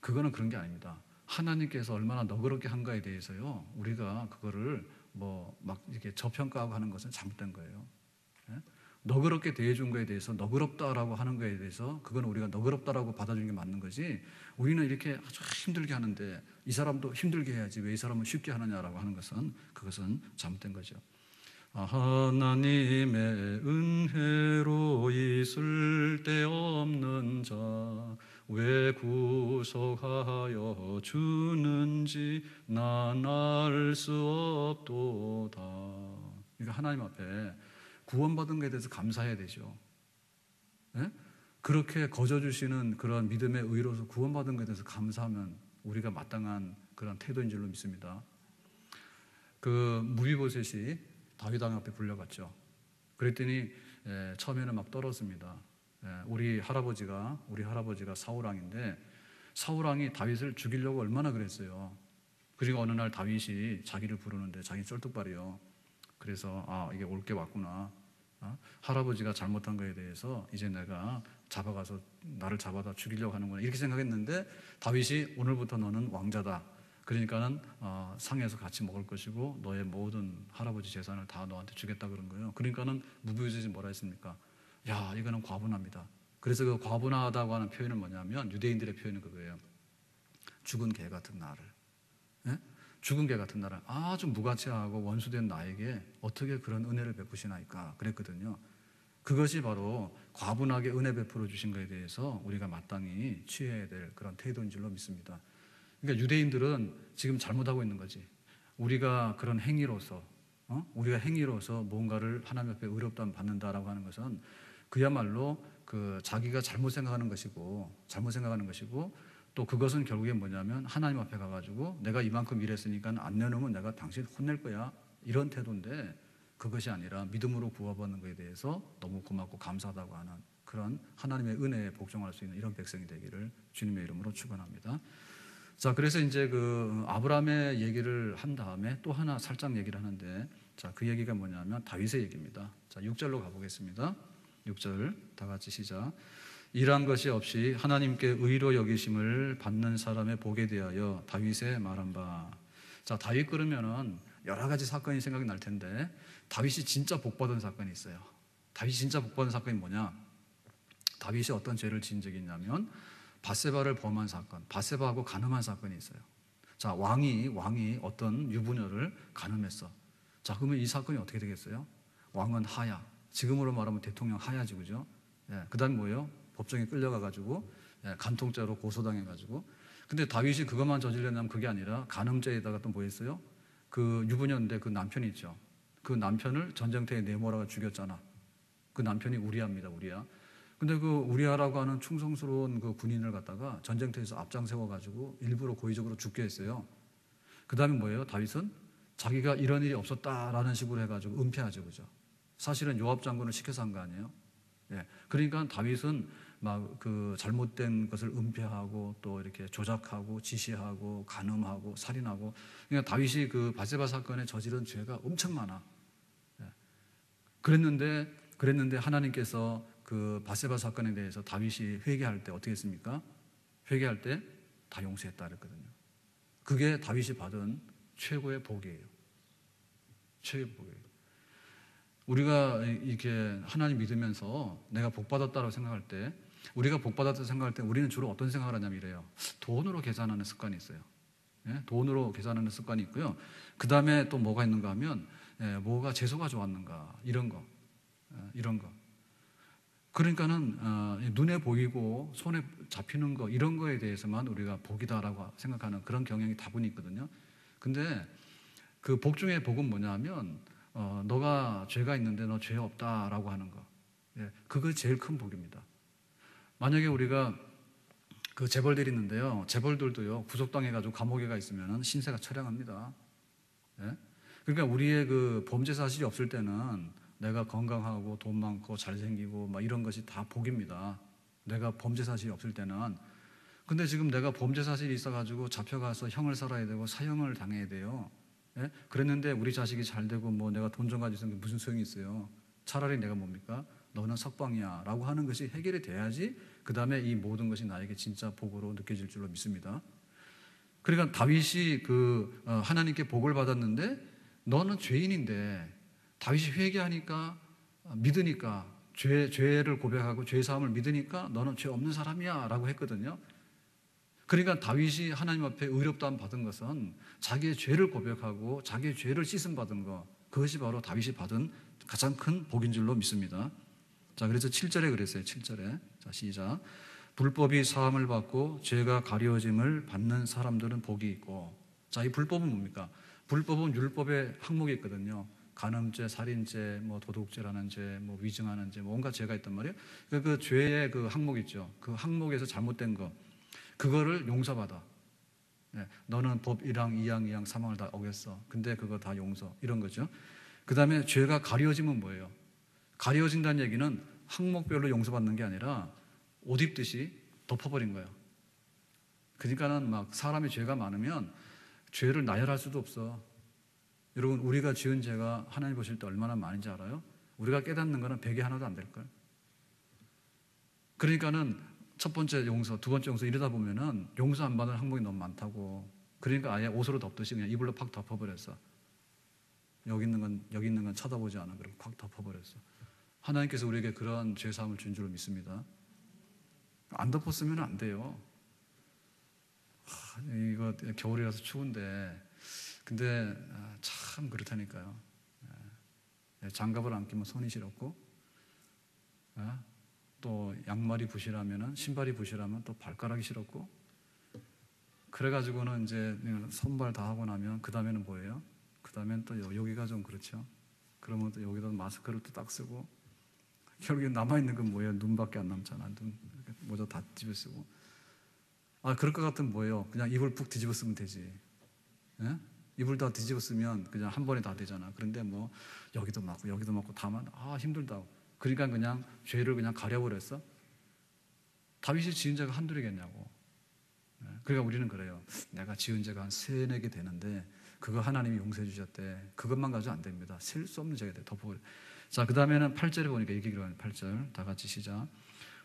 Speaker 1: 그거는 그런 게 아닙니다. 하나님께서 얼마나 너그럽게 한가에 대해서요 우리가 그거를 뭐 막 이렇게 저평가하고 하는 것은 잘못된 거예요. 예? 너그럽게 대해준 거에 대해서 너그럽다라고 하는 거에 대해서 그건 우리가 너그럽다라고 받아주는 게 맞는 거지 우리는 이렇게 아주 힘들게 하는데 이 사람도 힘들게 해야지 왜 이 사람은 쉽게 하느냐라고 하는 것은 그것은 잘못된 거죠. 아, 하나님의 은혜로 있을 데 없는 자 왜 구속하여 주는지 난 알 수 없도다. 그러니까 하나님 앞에 구원받은 것에 대해서 감사해야 되죠. 네? 그렇게 거저주시는 그런 믿음의 의로서 구원받은 것에 대해서 감사하면 우리가 마땅한 그런 태도인 줄로 믿습니다. 그 무비보셋이 다윗 왕 앞에 불려갔죠. 그랬더니 예, 처음에는 막 떨었습니다. 예, 우리 할아버지가 우리 할아버지가 사울 왕인데 사울 왕이 다윗을 죽이려고 얼마나 그랬어요. 그리고 어느 날 다윗이 자기를 부르는데 자기 쩔뚝발이요. 그래서 아 이게 올 게 왔구나. 어? 할아버지가 잘못한 거에 대해서 이제 내가 잡아가서 나를 잡아다 죽이려고 하는구나 이렇게 생각했는데 다윗이 오늘부터 너는 왕자다. 그러니까는 어, 상에서 같이 먹을 것이고 너의 모든 할아버지 재산을 다 너한테 주겠다 그런 거예요. 그러니까는 무비우셋이 뭐라 했습니까? 야 이거는 과분합니다. 그래서 그 과분하다고 하는 표현은 뭐냐면 유대인들의 표현은 그거예요. 죽은 개 같은 나를. 예? 죽은 개 같은 나를 아주 무가치하고 원수된 나에게 어떻게 그런 은혜를 베푸시나이까 그랬거든요. 그것이 바로 과분하게 은혜 베풀어 주신 것에 대해서 우리가 마땅히 취해야 될 그런 태도인 줄로 믿습니다. 그러니까 유대인들은 지금 잘못하고 있는 거지. 우리가 그런 행위로서, 어? 우리가 행위로서 뭔가를 하나님 앞에 의롭다함 받는다라고 하는 것은 그야말로 그 자기가 잘못 생각하는 것이고 잘못 생각하는 것이고 또 그것은 결국에 뭐냐면 하나님 앞에 가가지고 내가 이만큼 일했으니까 안 내놓으면 내가 당신 혼낼 거야 이런 태도인데 그것이 아니라 믿음으로 구원받는 것에 대해서 너무 고맙고 감사하다고 하는 그런 하나님의 은혜에 복종할 수 있는 이런 백성이 되기를 주님의 이름으로 축원합니다. 자, 그래서 이제 그 아브라함의 얘기를 한 다음에 또 하나 살짝 얘기를 하는데 자, 그 얘기가 뭐냐면 다윗의 얘기입니다. 자, 6절로 가보겠습니다. 6절 다 같이 시작. 일한 것이 없이 하나님께 의로 여기심을 받는 사람의 복에 대하여 다윗의 말한 바. 자, 다윗 그러면은 여러 가지 사건이 생각이 날 텐데 다윗이 진짜 복 받은 사건이 있어요. 다윗이 진짜 복 받은 사건이 뭐냐? 다윗이 어떤 죄를 지은 적이 있냐면 바세바를 범한 사건, 바세바하고 간음한 사건이 있어요. 자, 왕이 왕이 어떤 유부녀를 간음했어. 자, 그러면 이 사건이 어떻게 되겠어요? 왕은 하야. 지금으로 말하면 대통령 하야지 그죠? 예, 그다음 뭐예요? 법정에 끌려가 가지고 예, 간통죄로 고소당해 가지고. 근데 다윗이 그것만 저질렀냐면 그게 아니라 간음죄에다가 또 뭐 했어요? 그 유부녀인데 그 남편이 있죠. 그 남편을 전쟁터에 내몰아가 죽였잖아. 그 남편이 우리아입니다, 우리아. 근데 그 우리아라고 하는 충성스러운 그 군인을 갖다가 전쟁터에서 앞장 세워가지고 일부러 고의적으로 죽게 했어요. 그 다음에 뭐예요? 다윗은 자기가 이런 일이 없었다라는 식으로 해가지고 은폐하죠, 그죠? 사실은 요압 장군을 시켜서 한 거 아니에요? 예. 그러니까 다윗은 막 그 잘못된 것을 은폐하고 또 이렇게 조작하고 지시하고 간음하고 살인하고 그러니까 다윗이 그 바세바 사건에 저지른 죄가 엄청 많아. 예. 그랬는데 그랬는데 하나님께서 그 바세바 사건에 대해서 다윗이 회개할 때 어떻게 했습니까? 회개할 때 다 용서했다 그랬거든요. 그게 다윗이 받은 최고의 복이에요. 최고의 복이에요. 우리가 이렇게 하나님 믿으면서 내가 복 받았다고 생각할 때 우리가 복 받았다고 생각할 때 우리는 주로 어떤 생각을 하냐면 이래요. 돈으로 계산하는 습관이 있어요. 예? 돈으로 계산하는 습관이 있고요. 그 다음에 또 뭐가 있는가 하면 예, 뭐가 재소가 좋았는가 이런 거, 예, 이런 거. 그러니까는 어, 눈에 보이고 손에 잡히는 거 이런 거에 대해서만 우리가 복이다라고 생각하는 그런 경향이 다분히 있거든요. 근데 그 복 중에 복은 뭐냐면 어, 너가 죄가 있는데 너 죄 없다라고 하는 거. 예, 그거 제일 큰 복입니다. 만약에 우리가 그 재벌들이 있는데요. 재벌들도요. 구속당해가지고 감옥에 가 있으면 신세가 처량합니다. 예? 그러니까 우리의 그 범죄 사실이 없을 때는 내가 건강하고 돈 많고 잘생기고 막 이런 것이 다 복입니다. 내가 범죄 사실이 없을 때는. 근데 지금 내가 범죄 사실이 있어가지고 잡혀가서 형을 살아야 되고 사형을 당해야 돼요. 예? 그랬는데 우리 자식이 잘 되고 뭐 내가 돈 좀 가지고 있으면 무슨 소용이 있어요. 차라리 내가 뭡니까? 너는 석방이야. 라고 하는 것이 해결이 돼야지 그 다음에 이 모든 것이 나에게 진짜 복으로 느껴질 줄로 믿습니다. 그러니까 다윗이 그 어, 하나님께 복을 받았는데 너는 죄인인데 다윗이 회개하니까 어, 믿으니까 죄 죄를 고백하고 죄 사함을 믿으니까 너는 죄 없는 사람이야 라고 했거든요. 그러니까 다윗이 하나님 앞에 의롭다함 받은 것은 자기의 죄를 고백하고 자기의 죄를 씻음 받은 것 그것이 바로 다윗이 받은 가장 큰 복인 줄로 믿습니다. 자, 그래서 7절에 그랬어요. 7절에. 자, 시작. 불법이 사함을 받고 죄가 가려짐을 받는 사람들은 복이 있고. 자, 이 불법은 뭡니까? 불법은 율법의 항목이 있거든요. 간음죄, 살인죄, 뭐 도둑죄라는 죄, 뭐 위증하는 죄, 뭐 온갖 죄가 있단 말이에요. 그, 그 죄의 그 항목 있죠. 그 항목에서 잘못된 거, 그거를 용서받아. 네, 너는 법 1항, 2항, 2항, 3항을 다 어겼어. 근데 그거 다 용서. 이런 거죠. 그 다음에 죄가 가려지면 뭐예요? 가려진다는 얘기는 항목별로 용서받는 게 아니라 옷 입듯이 덮어버린 거예요. 그러니까는 막 사람이 죄가 많으면 죄를 나열할 수도 없어. 여러분 우리가 지은 죄가 하나님 보실 때 얼마나 많은지 알아요? 우리가 깨닫는 거는 백이 하나도 안 될걸. 그러니까는 첫 번째 용서, 두 번째 용서 이러다 보면은 용서 안 받는 항목이 너무 많다고. 그러니까 아예 옷으로 덮듯이 그냥 이불로 팍 덮어버렸어. 여기 있는 건 여기 있는 건 쳐다보지 않아. 그리고 팍 덮어버렸어. 하나님께서 우리에게 그러한 죄 사함을 준 줄로 믿습니다. 안 덮었으면 안 돼요. 하, 이거 겨울이라서 추운데 근데 아, 참 그렇다니까요. 예. 예, 장갑을 안 끼면 손이 시렵고 아, 또 양말이 부실하면 신발이 부실하면 또 발가락이 시렵고 그래가지고는 이제 손발 다 하고 나면 그 다음에는 뭐예요? 그 다음엔 또 여기가 좀 그렇죠. 그러면 또 여기다 마스크를 또 딱 쓰고 결국에 남아있는 건 뭐예요? 눈밖에 안 남잖아. 눈, 모자 다 뒤집어 쓰고. 아, 그럴 것 같으면 뭐예요? 그냥 이불 푹 뒤집어 쓰면 되지. 예? 이불 다 뒤집어 쓰면 그냥 한 번에 다 되잖아. 그런데 뭐 여기도 맞고 여기도 맞고 다만 아 힘들다. 그러니까 그냥 죄를 그냥 가려버렸어. 다윗이 지은 죄가 한둘이겠냐고. 예? 그러니까 우리는 그래요. 내가 지은 죄가 한 세네 개 되는데 그거 하나님이 용서해 주셨대. 그것만 가지고 안 됩니다. 셀 수 없는 죄가 돼. 덮어버려. 자, 그 다음에는 8절에 보니까 이렇게 기록하는 8절. 다 같이 시작.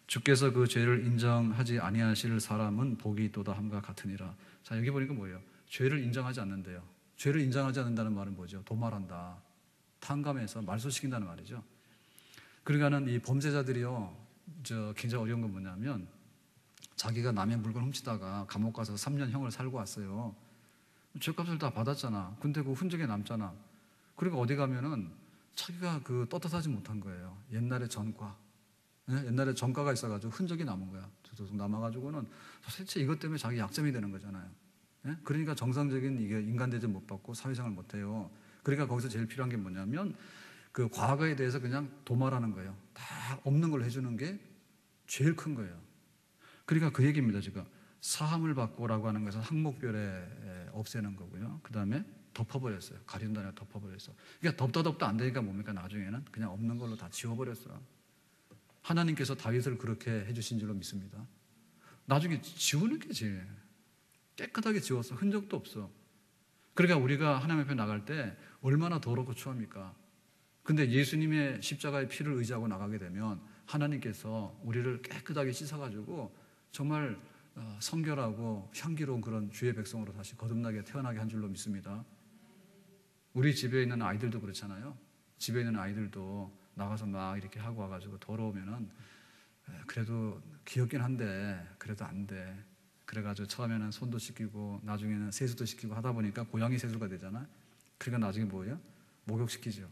Speaker 1: 주께서 그 죄를 인정하지 아니하실 사람은 복이 있도다 함과 같으니라. 자, 여기 보니까 뭐예요? 죄를 인정하지 않는데요. 죄를 인정하지 않는다는 말은 뭐죠? 도말한다. 탕감해서 말소시킨다는 말이죠. 그러니까는 이 범죄자들이요, 저 굉장히 어려운 건 뭐냐면 자기가 남의 물건 훔치다가 감옥 가서 3년 형을 살고 왔어요. 죄값을 다 받았잖아. 근데 그 흔적이 남잖아. 그리고 어디 가면은 자기가 그 떳떳하지 못한 거예요. 옛날에 전과. 예? 옛날에 전과가 있어가지고 흔적이 남은 거야. 두둑 남아가지고는 도대체 이것 때문에 자기 약점이 되는 거잖아요. 예? 그러니까 정상적인 이게 인간 대접 못 받고 사회생활 못 해요. 그러니까 거기서 제일 필요한 게 뭐냐면 그 과거에 대해서 그냥 도말하는 거예요. 다 없는 걸 해주는 게 제일 큰 거예요. 그러니까 그 얘기입니다, 지금. 사함을 받고라고 하는 것은 항목별에 없애는 거고요. 그 다음에 덮어버렸어요. 가린다 아니라 덮어버렸어. 그러니까 덮다 덮다 안 되니까 뭡니까? 나중에는 그냥 없는 걸로 다 지워버렸어. 하나님께서 다윗을 그렇게 해주신 줄로 믿습니다. 나중에 지우는 게 제일 깨끗하게 지웠어. 흔적도 없어. 그러니까 우리가 하나님 앞에 나갈 때 얼마나 더럽고 추합니까? 근데 예수님의 십자가의 피를 의지하고 나가게 되면 하나님께서 우리를 깨끗하게 씻어가지고 정말 어, 성결하고 향기로운 그런 주의 백성으로 다시 거듭나게 태어나게 한 줄로 믿습니다. 우리 집에 있는 아이들도 그렇잖아요. 집에 있는 아이들도 나가서 막 이렇게 하고 와가지고 더러우면은 그래도 귀엽긴 한데 그래도 안 돼. 그래가지고 처음에는 손도 씻기고 나중에는 세수도 시키고 하다 보니까 고양이 세수가 되잖아. 그러니까 나중에 뭐예요? 목욕시키죠.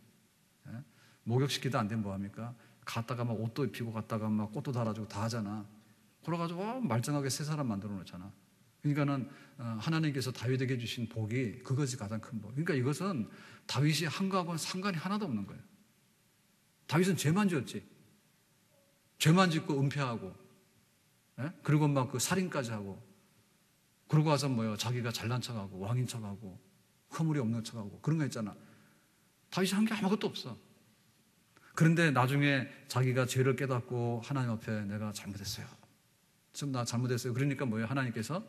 Speaker 1: 예? 목욕시키다 안 되면 뭐합니까? 갔다가 막 옷도 입히고 갔다가 막 꽃도 달아주고 다 하잖아. 그래가지고 말짱하게 새 사람 만들어 놓잖아. 그러니까는 어, 하나님께서 다윗에게 주신 복이 그것이 가장 큰 복. 그러니까 이것은 다윗이 한 거하고는 상관이 하나도 없는 거예요. 다윗은 죄만 지었지. 죄만 짓고 은폐하고, 예? 그리고 막 그 살인까지 하고, 그러고 와서 뭐요? 자기가 잘난 척하고, 왕인 척하고, 허물이 없는 척하고, 그런 거 있잖아. 다윗이 한 게 아무것도 없어. 그런데 나중에 자기가 죄를 깨닫고 하나님 앞에 내가 잘못했어요. 지금 나 잘못했어요. 그러니까 뭐예요? 하나님께서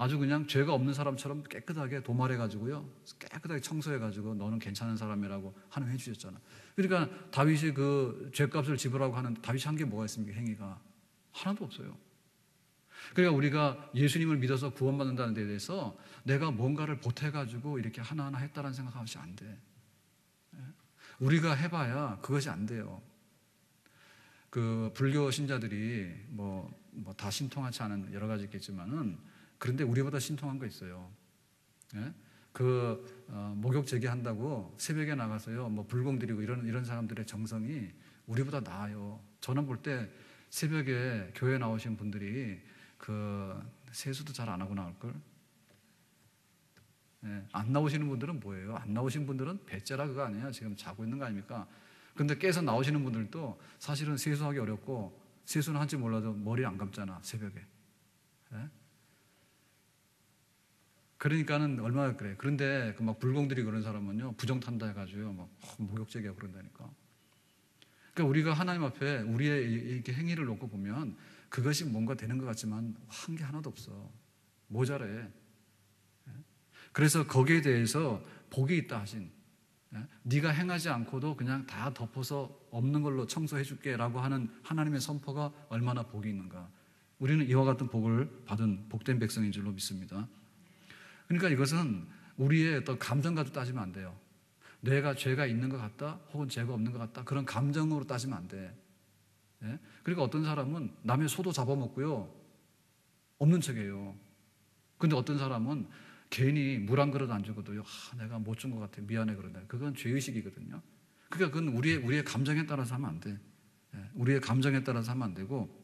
Speaker 1: 아주 그냥 죄가 없는 사람처럼 깨끗하게 도말해가지고요. 깨끗하게 청소해가지고 너는 괜찮은 사람이라고 하나님 해주셨잖아. 그러니까 다윗이 그 죄값을 지불하고 하는 다윗이 한 게 뭐가 있습니까? 행위가. 하나도 없어요. 그러니까 우리가 예수님을 믿어서 구원받는다는 데 대해서 내가 뭔가를 보태가지고 이렇게 하나하나 했다는 생각하면 안 돼. 예? 우리가 해봐야 그것이 안 돼요. 그 불교 신자들이 뭐, 뭐 다 신통하지 않은 여러 가지 있겠지만은 그런데 우리보다 신통한 거 있어요. 예? 그 어, 목욕 제기한다고 새벽에 나가서요, 뭐 불공 드리고 이런 이런 사람들의 정성이 우리보다 나아요. 저는 볼 때 새벽에 교회 나오신 분들이 그 세수도 잘 안 하고 나올 걸. 예, 안 나오시는 분들은 뭐예요? 안 나오신 분들은 배째라 그거 아니에요? 지금 자고 있는 거 아닙니까? 근데 깨서 나오시는 분들도 사실은 세수하기 어렵고 세수는 한지 몰라도 머리 안 감잖아 새벽에. 예? 그러니까는 얼마나 그래. 그런데 그 막 불공들이 그런 사람은요 부정 탄다 해가지고요 막 목욕제기하고 그런다니까. 그러니까 우리가 하나님 앞에 우리의 이렇게 행위를 놓고 보면 그것이 뭔가 되는 것 같지만 한 게 하나도 없어. 모자래. 예? 그래서 거기에 대해서 복이 있다 하신. 예? 네가 행하지 않고도 그냥 다 덮어서 없는 걸로 청소해 줄게라고 하는 하나님의 선포가 얼마나 복이 있는가. 우리는 이와 같은 복을 받은 복된 백성인 줄로 믿습니다. 그러니까 이것은 우리의 어떤 감정 가지고 따지면 안 돼요. 뇌가 죄가 있는 것 같다, 혹은 죄가 없는 것 같다. 그런 감정으로 따지면 안 돼. 예? 그러니까 어떤 사람은 남의 소도 잡아먹고요. 없는 척이에요. 근데 어떤 사람은 괜히 물 한 그릇 안 주고도요. 아, 내가 못 준 것 같아. 미안해 그런다. 그건 죄의식이거든요. 그러니까 그건 우리의, 우리의 감정에 따라서 하면 안 돼. 예? 우리의 감정에 따라서 하면 안 되고,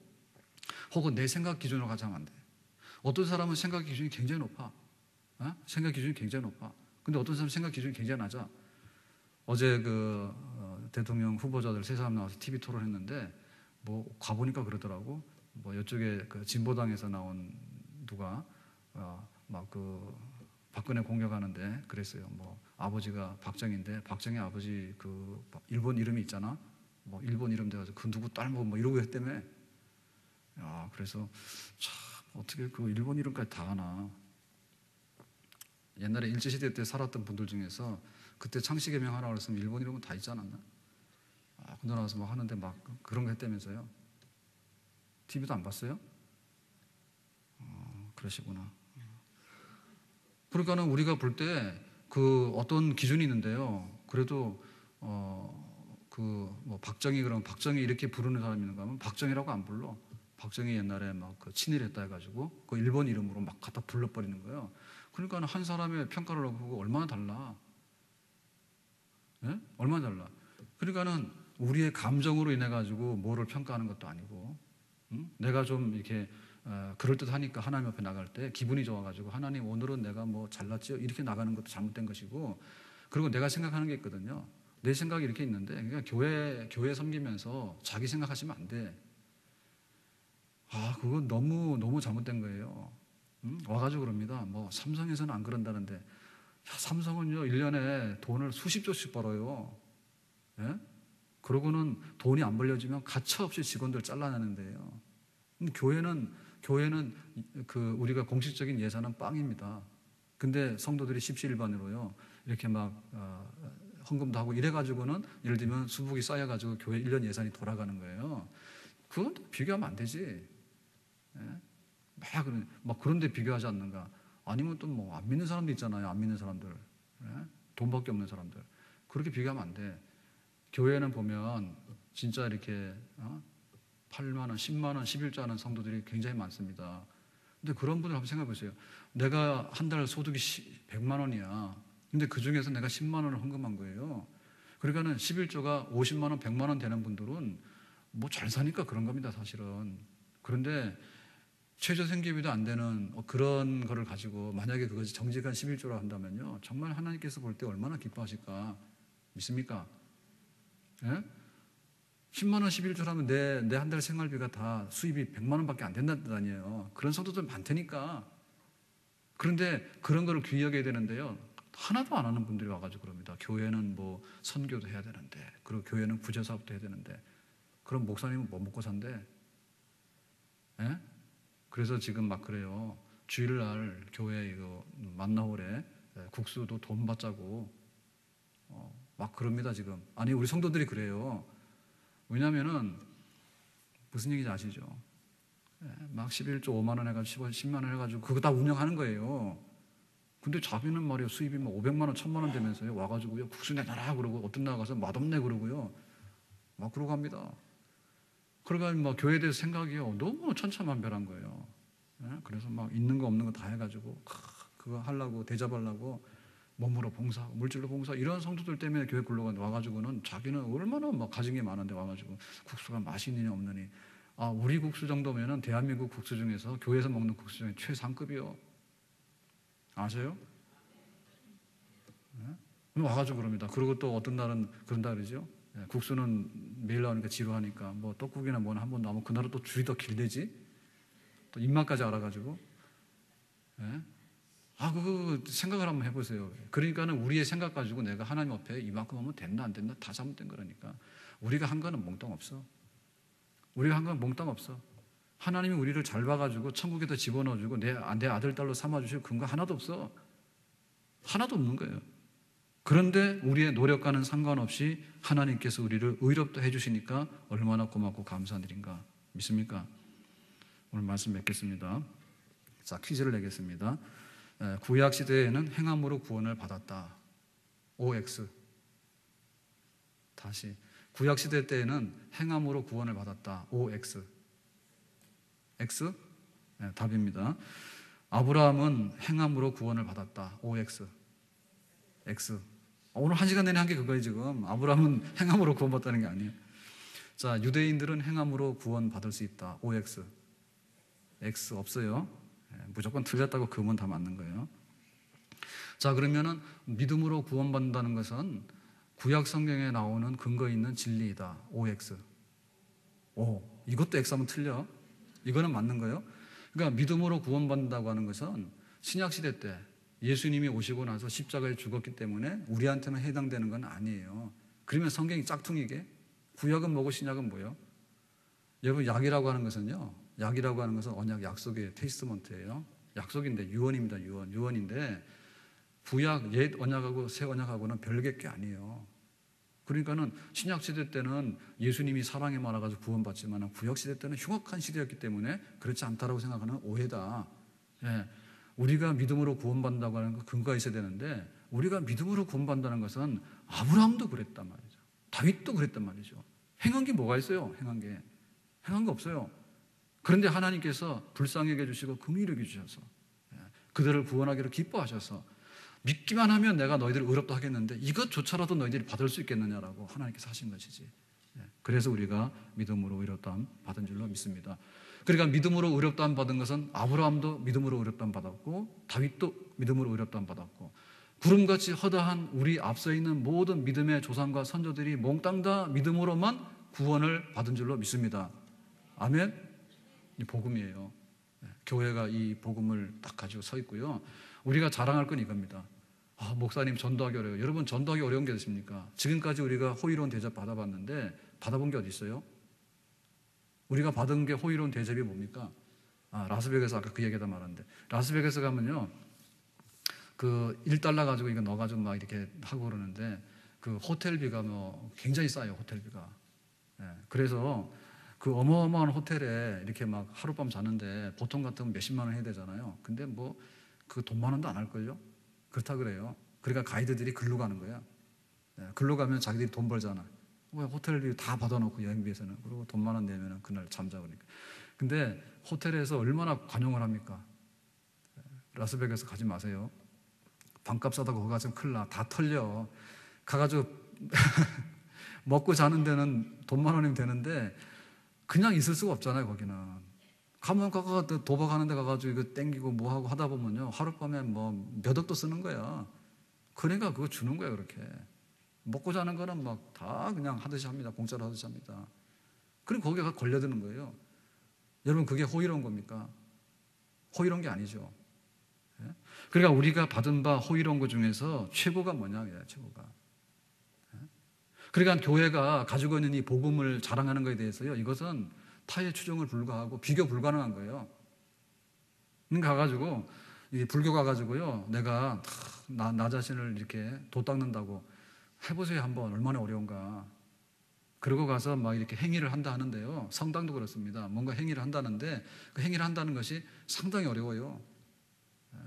Speaker 1: 혹은 내 생각 기준으로 가지 하면 안 돼. 어떤 사람은 생각 기준이 굉장히 높아. 어? 생각 기준이 굉장히 높아. 근데 어떤 사람 생각 기준이 굉장히 낮아. 어제 그 어, 대통령 후보자들 세 사람 나와서 TV 토론했는데 뭐 가보니까 그러더라고. 뭐 이쪽에 그 진보당에서 나온 누가 어, 막그 박근혜 공격하는데 그랬어요. 뭐 아버지가 박정희인데 박정희 아버지 그 일본 이름이 있잖아. 뭐 일본 이름 돼가지고 그 누구 딸 뭐 이러고 했다며. 야 그래서 참 어떻게 그 일본 이름까지 다 하나. 옛날에 일제 시대 때 살았던 분들 중에서 그때 창씨개명 하라 그랬으면 일본 이름은 다 있지 않았나? 아, 군대 나와서 막 하는데 막 그런 거 했다면서요? TV도 안 봤어요? 어, 그러시구나. 그러니까는 우리가 볼 때 그 어떤 기준이 있는데요. 그래도 어 그뭐 박정희 그러면 박정희 이렇게 부르는 사람이 있는가 하면 박정희라고 안 불러. 박정희 옛날에 막 그 친일했다 해가지고 그 일본 이름으로 막 갖다 불러버리는 거예요. 그러니까 한 사람의 평가를 보고 얼마나 달라. 예? 얼마나 달라. 그러니까는 우리의 감정으로 인해 가지고 뭐를 평가하는 것도 아니고, 응? 내가 좀 이렇게 어, 그럴 듯 하니까 하나님 앞에 나갈 때 기분이 좋아가지고 하나님 오늘은 내가 뭐 잘났지요 이렇게 나가는 것도 잘못된 것이고, 그리고 내가 생각하는 게 있거든요. 내 생각이 이렇게 있는데, 그러니까 교회 교회 섬기면서 자기 생각하시면 안 돼. 아, 그건 너무 너무 잘못된 거예요. 응? 와가지고 그럽니다. 뭐 삼성에서는 안 그런다는데, 야, 삼성은요 1년에 돈을 수십 조씩 벌어요. 예? 그러고는 돈이 안 벌려지면 가차없이 직원들 잘라내는데요. 교회는 교회는 그 우리가 공식적인 예산은 빵입니다. 근데 성도들이 십시일반으로요 이렇게 막 어, 헌금도 하고 이래 가지고는 예를 들면 수북이 쌓여 가지고 교회 1년 예산이 돌아가는 거예요. 그건 비교하면 안 되지. 예? 막, 그런, 막 그런데 비교하지 않는가. 아니면 또 뭐 안 믿는 사람도 있잖아요. 안 믿는 사람들. 예? 돈밖에 없는 사람들. 그렇게 비교하면 안 돼. 교회는 보면 진짜 이렇게 어? 8만 원, 10만 원, 11조 하는 성도들이 굉장히 많습니다. 근데 그런 분들 한번 생각해 보세요. 내가 한 달 소득이 100만 원이야. 근데 그 중에서 내가 10만 원을 헌금한 거예요. 그러니까는 11조가 50만 원, 100만 원 되는 분들은 뭐 잘 사니까 그런 겁니다, 사실은. 그런데 최저 생계비도 안 되는 그런 거를 가지고 만약에 그것이 정직한 11조라 한다면요. 정말 하나님께서 볼 때 얼마나 기뻐하실까? 믿습니까? 예? 10만 원 11조라면 내 내 한 달 생활비가 다 수입이 100만 원밖에 안 된다는 뜻 아니에요. 그런 성도들 많다니까. 그런데 그런 거를 귀하게 되는데요. 하나도 안 하는 분들이 와가지고 그럽니다. 교회는 뭐 선교도 해야 되는데, 그리고 교회는 구제 사업도 해야 되는데, 그럼 목사님은 뭐 먹고 산대? 예? 그래서 지금 막 그래요. 주일날 교회 이거 만나홀에 국수도 돈 받자고 어, 막 그럽니다 지금. 아니 우리 성도들이 그래요. 왜냐하면은 무슨 얘기인지 아시죠? 예, 막 11조 5만 원 해가지고 10만 원 해가지고 그거 다 운영하는 거예요. 근데 자기는 말이요 수입이 뭐 500만 원, 1000만 원 되면서요 와가지고요 국수 내놔라 그러고 어떤 나가서 맛없네 그러고요 막 그러고 합니다. 그러니까 막 교회에 대해서 생각이요 너무 천차만별한 거예요. 예? 그래서 막 있는 거 없는 거 다 해가지고 그거 하려고 대접하려고 몸으로 봉사, 물질로 봉사 이런 성도들 때문에 교회 굴러가 와가지고는 자기는 얼마나 막 가진 게 많은데 와가지고 국수가 맛이 있느냐 없느니 아 우리 국수 정도면은 대한민국 국수 중에서 교회에서 먹는 국수 중에 최상급이요. 아세요? 네? 와가지고 그럽니다. 그리고 또 어떤 날은 그런다 그러죠. 네, 국수는 매일 나오니까 지루하니까 뭐 떡국이나 뭐나 한 번 나오면 그날은 또 줄이 더 길대지. 또 입맛까지 알아가지고. 네? 아, 그거 생각을 한번 해보세요. 그러니까는 우리의 생각 가지고 내가 하나님 앞에 이만큼 하면 된다, 안 된다, 다 잘못된 거라니까. 우리가 한 거는 몽땅 없어. 우리가 한 건 몽땅 없어. 하나님이 우리를 잘 봐가지고 천국에다 집어넣어주고 내, 내 아들, 딸로 삼아주실 근거 하나도 없어. 하나도 없는 거예요. 그런데 우리의 노력과는 상관없이 하나님께서 우리를 의롭다 해주시니까 얼마나 고맙고 감사한 일인가 믿습니까? 오늘 말씀 맺겠습니다. 자, 퀴즈를 내겠습니다. 구약 시대에는 행함으로 구원을 받았다. OX. 다시 구약 시대 때에는 행함으로 구원을 받았다. OX. X? 네, 답입니다. 아브라함은 행함으로 구원을 받았다. OX. X. 오늘 한 시간 내내 한 게 그거예요, 지금. 아브라함은 행함으로 구원받다는 게 아니에요. 자, 유대인들은 행함으로 구원받을 수 있다. OX. X 없어요. 예, 무조건 틀렸다고 그건 다 맞는 거예요. 자, 그러면은 믿음으로 구원받는다는 것은 구약 성경에 나오는 근거 있는 진리이다. OX. 오, 이것도 X하면 틀려. 이거는 맞는 거예요. 그러니까 믿음으로 구원받는다고 하는 것은 신약 시대 때 예수님이 오시고 나서 십자가에 죽었기 때문에 우리한테만 해당되는 건 아니에요. 그러면 성경이 짝퉁이게 구약은 뭐고 신약은 뭐예요? 여러분 약이라고 하는 것은요. 약이라고 하는 것은 언약 약속의 테이스먼트예요. 약속인데 유언입니다. 유언. 유언인데 구약 옛 언약하고 새 언약하고는 별개 게 아니에요. 그러니까는 신약 시대 때는 예수님이 사랑에 말아 가지고 구원받지만 구약 시대 때는 흉악한 시대였기 때문에 그렇지 않다라고 생각하는 오해다. 예. 우리가 믿음으로 구원받는다고 하는 거 근거가 있어야 되는데 우리가 믿음으로 구원받는다는 것은 아브라함도 그랬단 말이죠. 다윗도 그랬단 말이죠. 행한 게 뭐가 있어요? 행한 게 행한 거 없어요. 그런데 하나님께서 불쌍히 여겨 주시고 긍휼히 여겨 주셔서 예. 그들을 구원하기로 기뻐하셔서 믿기만 하면 내가 너희들을 의롭다 하겠는데 이것조차라도 너희들이 받을 수 있겠느냐라고 하나님께서 하신 것이지. 예. 그래서 우리가 믿음으로 의롭다함 받은 줄로 믿습니다. 그러니까 믿음으로 의롭다함 받은 것은 아브라함도 믿음으로 의롭다함 받았고 다윗도 믿음으로 의롭다함 받았고 구름같이 허다한 우리 앞서 있는 모든 믿음의 조상과 선조들이 몽땅 다 믿음으로만 구원을 받은 줄로 믿습니다. 아멘. 이 복음이에요. 예. 교회가 이 복음을 딱 가지고 서 있고요. 우리가 자랑할 건 이겁니다. 아, 목사님 전도하기 어려워요. 여러분 전도하기 어려운 게 있습니까? 지금까지 우리가 호의로운 대접 받아봤는데 받아본 게 어디 있어요? 우리가 받은 게 호의로운 대접이 뭡니까? 아, 라스베가스 아까 그 얘기다 말았는데 라스베가스 가면요 그 1달러 가지고 이거 넣어 가지고 막 이렇게 하고 그러는데 그 호텔비가 뭐 굉장히 싸요 호텔비가 예, 그래서 그 어마어마한 호텔에 이렇게 막 하룻밤 자는데 보통 같으면 몇십만 원 해야 되잖아요 근데 뭐 그 돈 만 원도 안 할걸요 그렇다 그래요. 그러니까 가이드들이 글로 가는 거야. 예, 글로 가면 자기들이 돈 벌잖아. 호텔비 다 받아놓고 여행비에서는 그리고 돈만 원 내면은 그날 잠자고니까. 근데 호텔에서 얼마나 관용을 합니까? 예, 라스베가스 가지 마세요. 반값 싸다고 거기 가서 큰일 나. 다 털려. 가가지고 먹고 자는 데는 돈만 원이면 되는데 그냥 있을 수가 없잖아요, 거기는. 가면 가가 도박하는 데 가가지고 이거 땡기고 뭐 하고 하다 보면요 하룻밤에 뭐 몇 억도 쓰는 거야. 그러니까 그거 주는 거야 그렇게. 먹고 자는 거는 막 다 그냥 하듯이 합니다. 공짜로 하듯이 합니다. 그럼 거기가 걸려드는 거예요. 여러분 그게 호의로운 겁니까? 호의로운 게 아니죠. 예? 그러니까 우리가 받은 바 호의로운 것 중에서 최고가 뭐냐, 최고가. 예? 그러니까 교회가 가지고 있는 이 복음을 자랑하는 것에 대해서요, 이것은 타의 추종을 불가하고 비교 불가능한 거예요. 가가지고 불교 가가지고요. 내가 나, 나 자신을 이렇게 도 닦는다고 해보세요 한번 얼마나 어려운가. 그러고 가서 막 이렇게 행위를 한다 하는데요. 성당도 그렇습니다. 뭔가 행위를 한다는데 그 행위를 한다는 것이 상당히 어려워요. 예?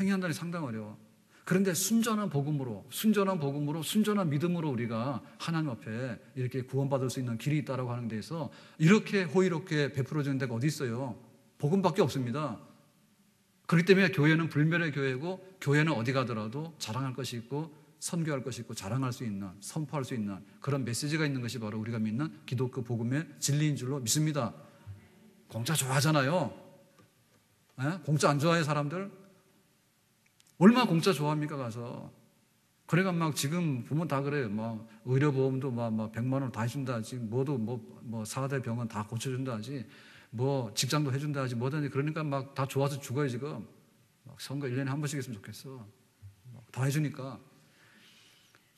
Speaker 1: 행위한다는 게 상당히 어려워. 그런데 순전한 복음으로, 순전한 복음으로, 순전한 믿음으로 우리가 하나님 앞에 이렇게 구원받을 수 있는 길이 있다라고 하는 데서 이렇게 호의롭게 베풀어주는 데가 어디 있어요? 복음밖에 없습니다. 그렇기 때문에 교회는 불멸의 교회고 교회는 어디 가더라도 자랑할 것이 있고 선교할 것이 있고 자랑할 수 있는 선포할 수 있는 그런 메시지가 있는 것이 바로 우리가 믿는 기독교 복음의 진리인 줄로 믿습니다. 공짜 좋아하잖아요. 네? 공짜 안 좋아해 사람들? 얼마 공짜 좋아합니까 가서 그래가 막 지금 보면 다 그래요. 막 의료보험도 막, 막 100만 원 다 해준다 하지. 뭐도 뭐, 뭐 4대 병원 다 고쳐준다 하지. 뭐 직장도 해준다 하지. 뭐든지 그러니까 막 다 좋아서 죽어요 지금. 막 선거 1년에 한 번씩 했으면 좋겠어. 다 해주니까.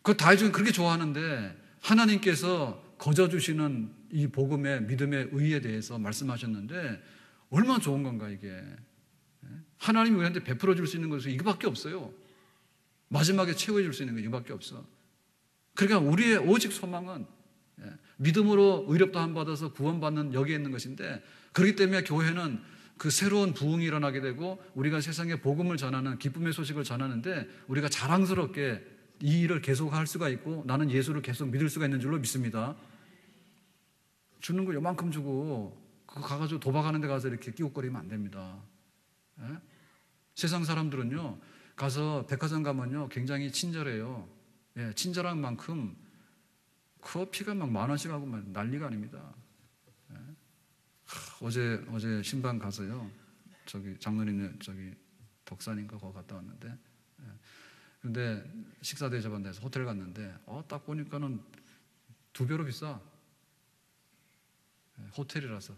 Speaker 1: 그다 해주니 그렇게 좋아하는데 하나님께서 거저 주시는 이 복음의 믿음의 의에 대해서 말씀하셨는데 얼마나 좋은 건가 이게. 하나님이 우리한테 베풀어 줄 수 있는 것은 이거밖에 없어요. 마지막에 채워 줄 수 있는 건 이거밖에 없어. 그러니까 우리의 오직 소망은 예, 믿음으로 의롭다 함 받아서 구원받는 여기에 있는 것인데 그렇기 때문에 교회는 그 새로운 부흥이 일어나게 되고 우리가 세상에 복음을 전하는 기쁨의 소식을 전하는데 우리가 자랑스럽게 이 일을 계속 할 수가 있고 나는 예수를 계속 믿을 수가 있는 줄로 믿습니다. 주는 거 요만큼 주고 그거 가가지고 도박하는 데 가서 이렇게 끼웃거리면 안 됩니다. 예? 세상 사람들은요, 가서 백화점 가면요, 굉장히 친절해요. 예, 친절한 만큼 커피가 막 만 원씩 하고 막 난리가 아닙니다. 예? 하, 어제, 어제 신방 가서요, 저기 장로님 저기 덕산인가 거기 갔다 왔는데, 예. 근데 식사 대접한 데서 호텔 갔는데 어, 딱 보니까는 두 배로 비싸. 예, 호텔이라서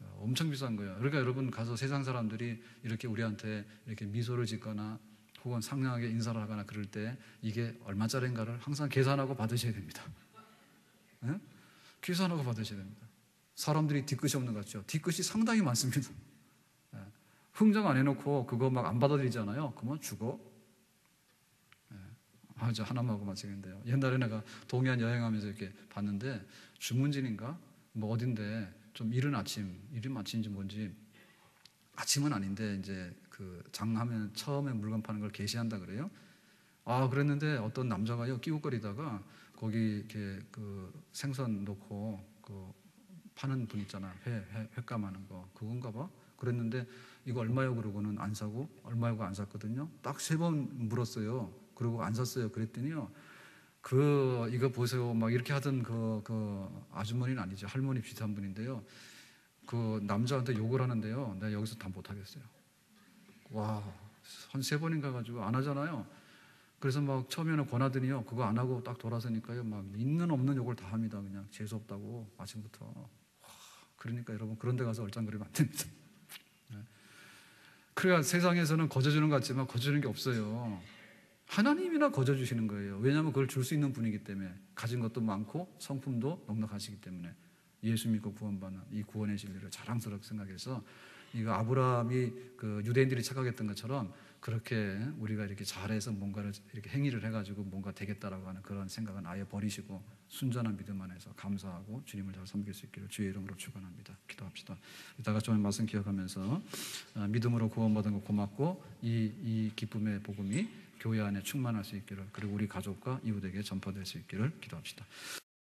Speaker 1: 어, 엄청 비싼 거예요. 그러니까 여러분 가서 세상 사람들이 이렇게 우리한테 이렇게 미소를 짓거나 혹은 상냥하게 인사를 하거나 그럴 때 이게 얼마짜리인가를 항상 계산하고 받으셔야 됩니다. 예? 계산하고 받으셔야 됩니다. 사람들이 뒤끝이 없는 것 같죠? 뒤끝이 상당히 많습니다. 예. 흥정 안 해놓고 그거 막 안 받아들이잖아요. 그러면 죽어. 예. 아, 저 하나만 하고 마치겠는데요. 옛날에 내가 동해안 여행하면서 이렇게 봤는데 주문진인가? 뭐 어딘데 좀 이른 아침, 이른 아침인지 뭔지 아침은 아닌데 이제 그 장하면 처음에 물건 파는 걸 게시한다 그래요. 아 그랬는데 어떤 남자가요 끼웃거리다가 거기 이렇게 그 생선 넣고 그 파는 분 있잖아 회, 회 횟감하는 거 그건가 봐. 그랬는데 이거 얼마요 그러고는 안 사고 얼마요고 안 샀거든요. 딱 세 번 물었어요. 그리고 안 샀어요. 그랬더니요. 그 이거 보세요. 막 이렇게 하던 그, 그 아주머니는 아니죠. 할머니 비슷한 분인데요. 그 남자한테 욕을 하는데요. 내가 여기서 다 못 하겠어요. 와, 한 세 번인가 가지고 안 하잖아요. 그래서 막 처음에는 권하더니요. 그거 안 하고 딱 돌아서니까요. 막 있는 없는 욕을 다 합니다. 그냥 재수 없다고 아침부터. 와, 그러니까 여러분 그런 데 가서 얼짱거리면 안 됩니다. 네. 그러니까 세상에서는 거저주는 것 같지만 거저주는 게 없어요. 하나님이나 거저 주시는 거예요. 왜냐하면 그걸 줄 수 있는 분이기 때문에 가진 것도 많고 성품도 넉넉하시기 때문에 예수 믿고 구원받는 이 구원의 진리를 자랑스럽게 생각해서 이거 아브라함이 그 유대인들이 착각했던 것처럼 그렇게 우리가 이렇게 잘해서 뭔가를 이렇게 행위를 해가지고 뭔가 되겠다라고 하는 그런 생각은 아예 버리시고 순전한 믿음 안에서 감사하고 주님을 잘 섬길 수 있기를 주의 이름으로 축원합니다. 기도합시다. 이따가 좀 말씀 기억하면서 어, 믿음으로 구원받은 거 고맙고 이, 이 기쁨의 복음이 교회 안에 충만할 수 있기를 그리고 우리 가족과 이웃에게 전파될 수 있기를 기도합시다.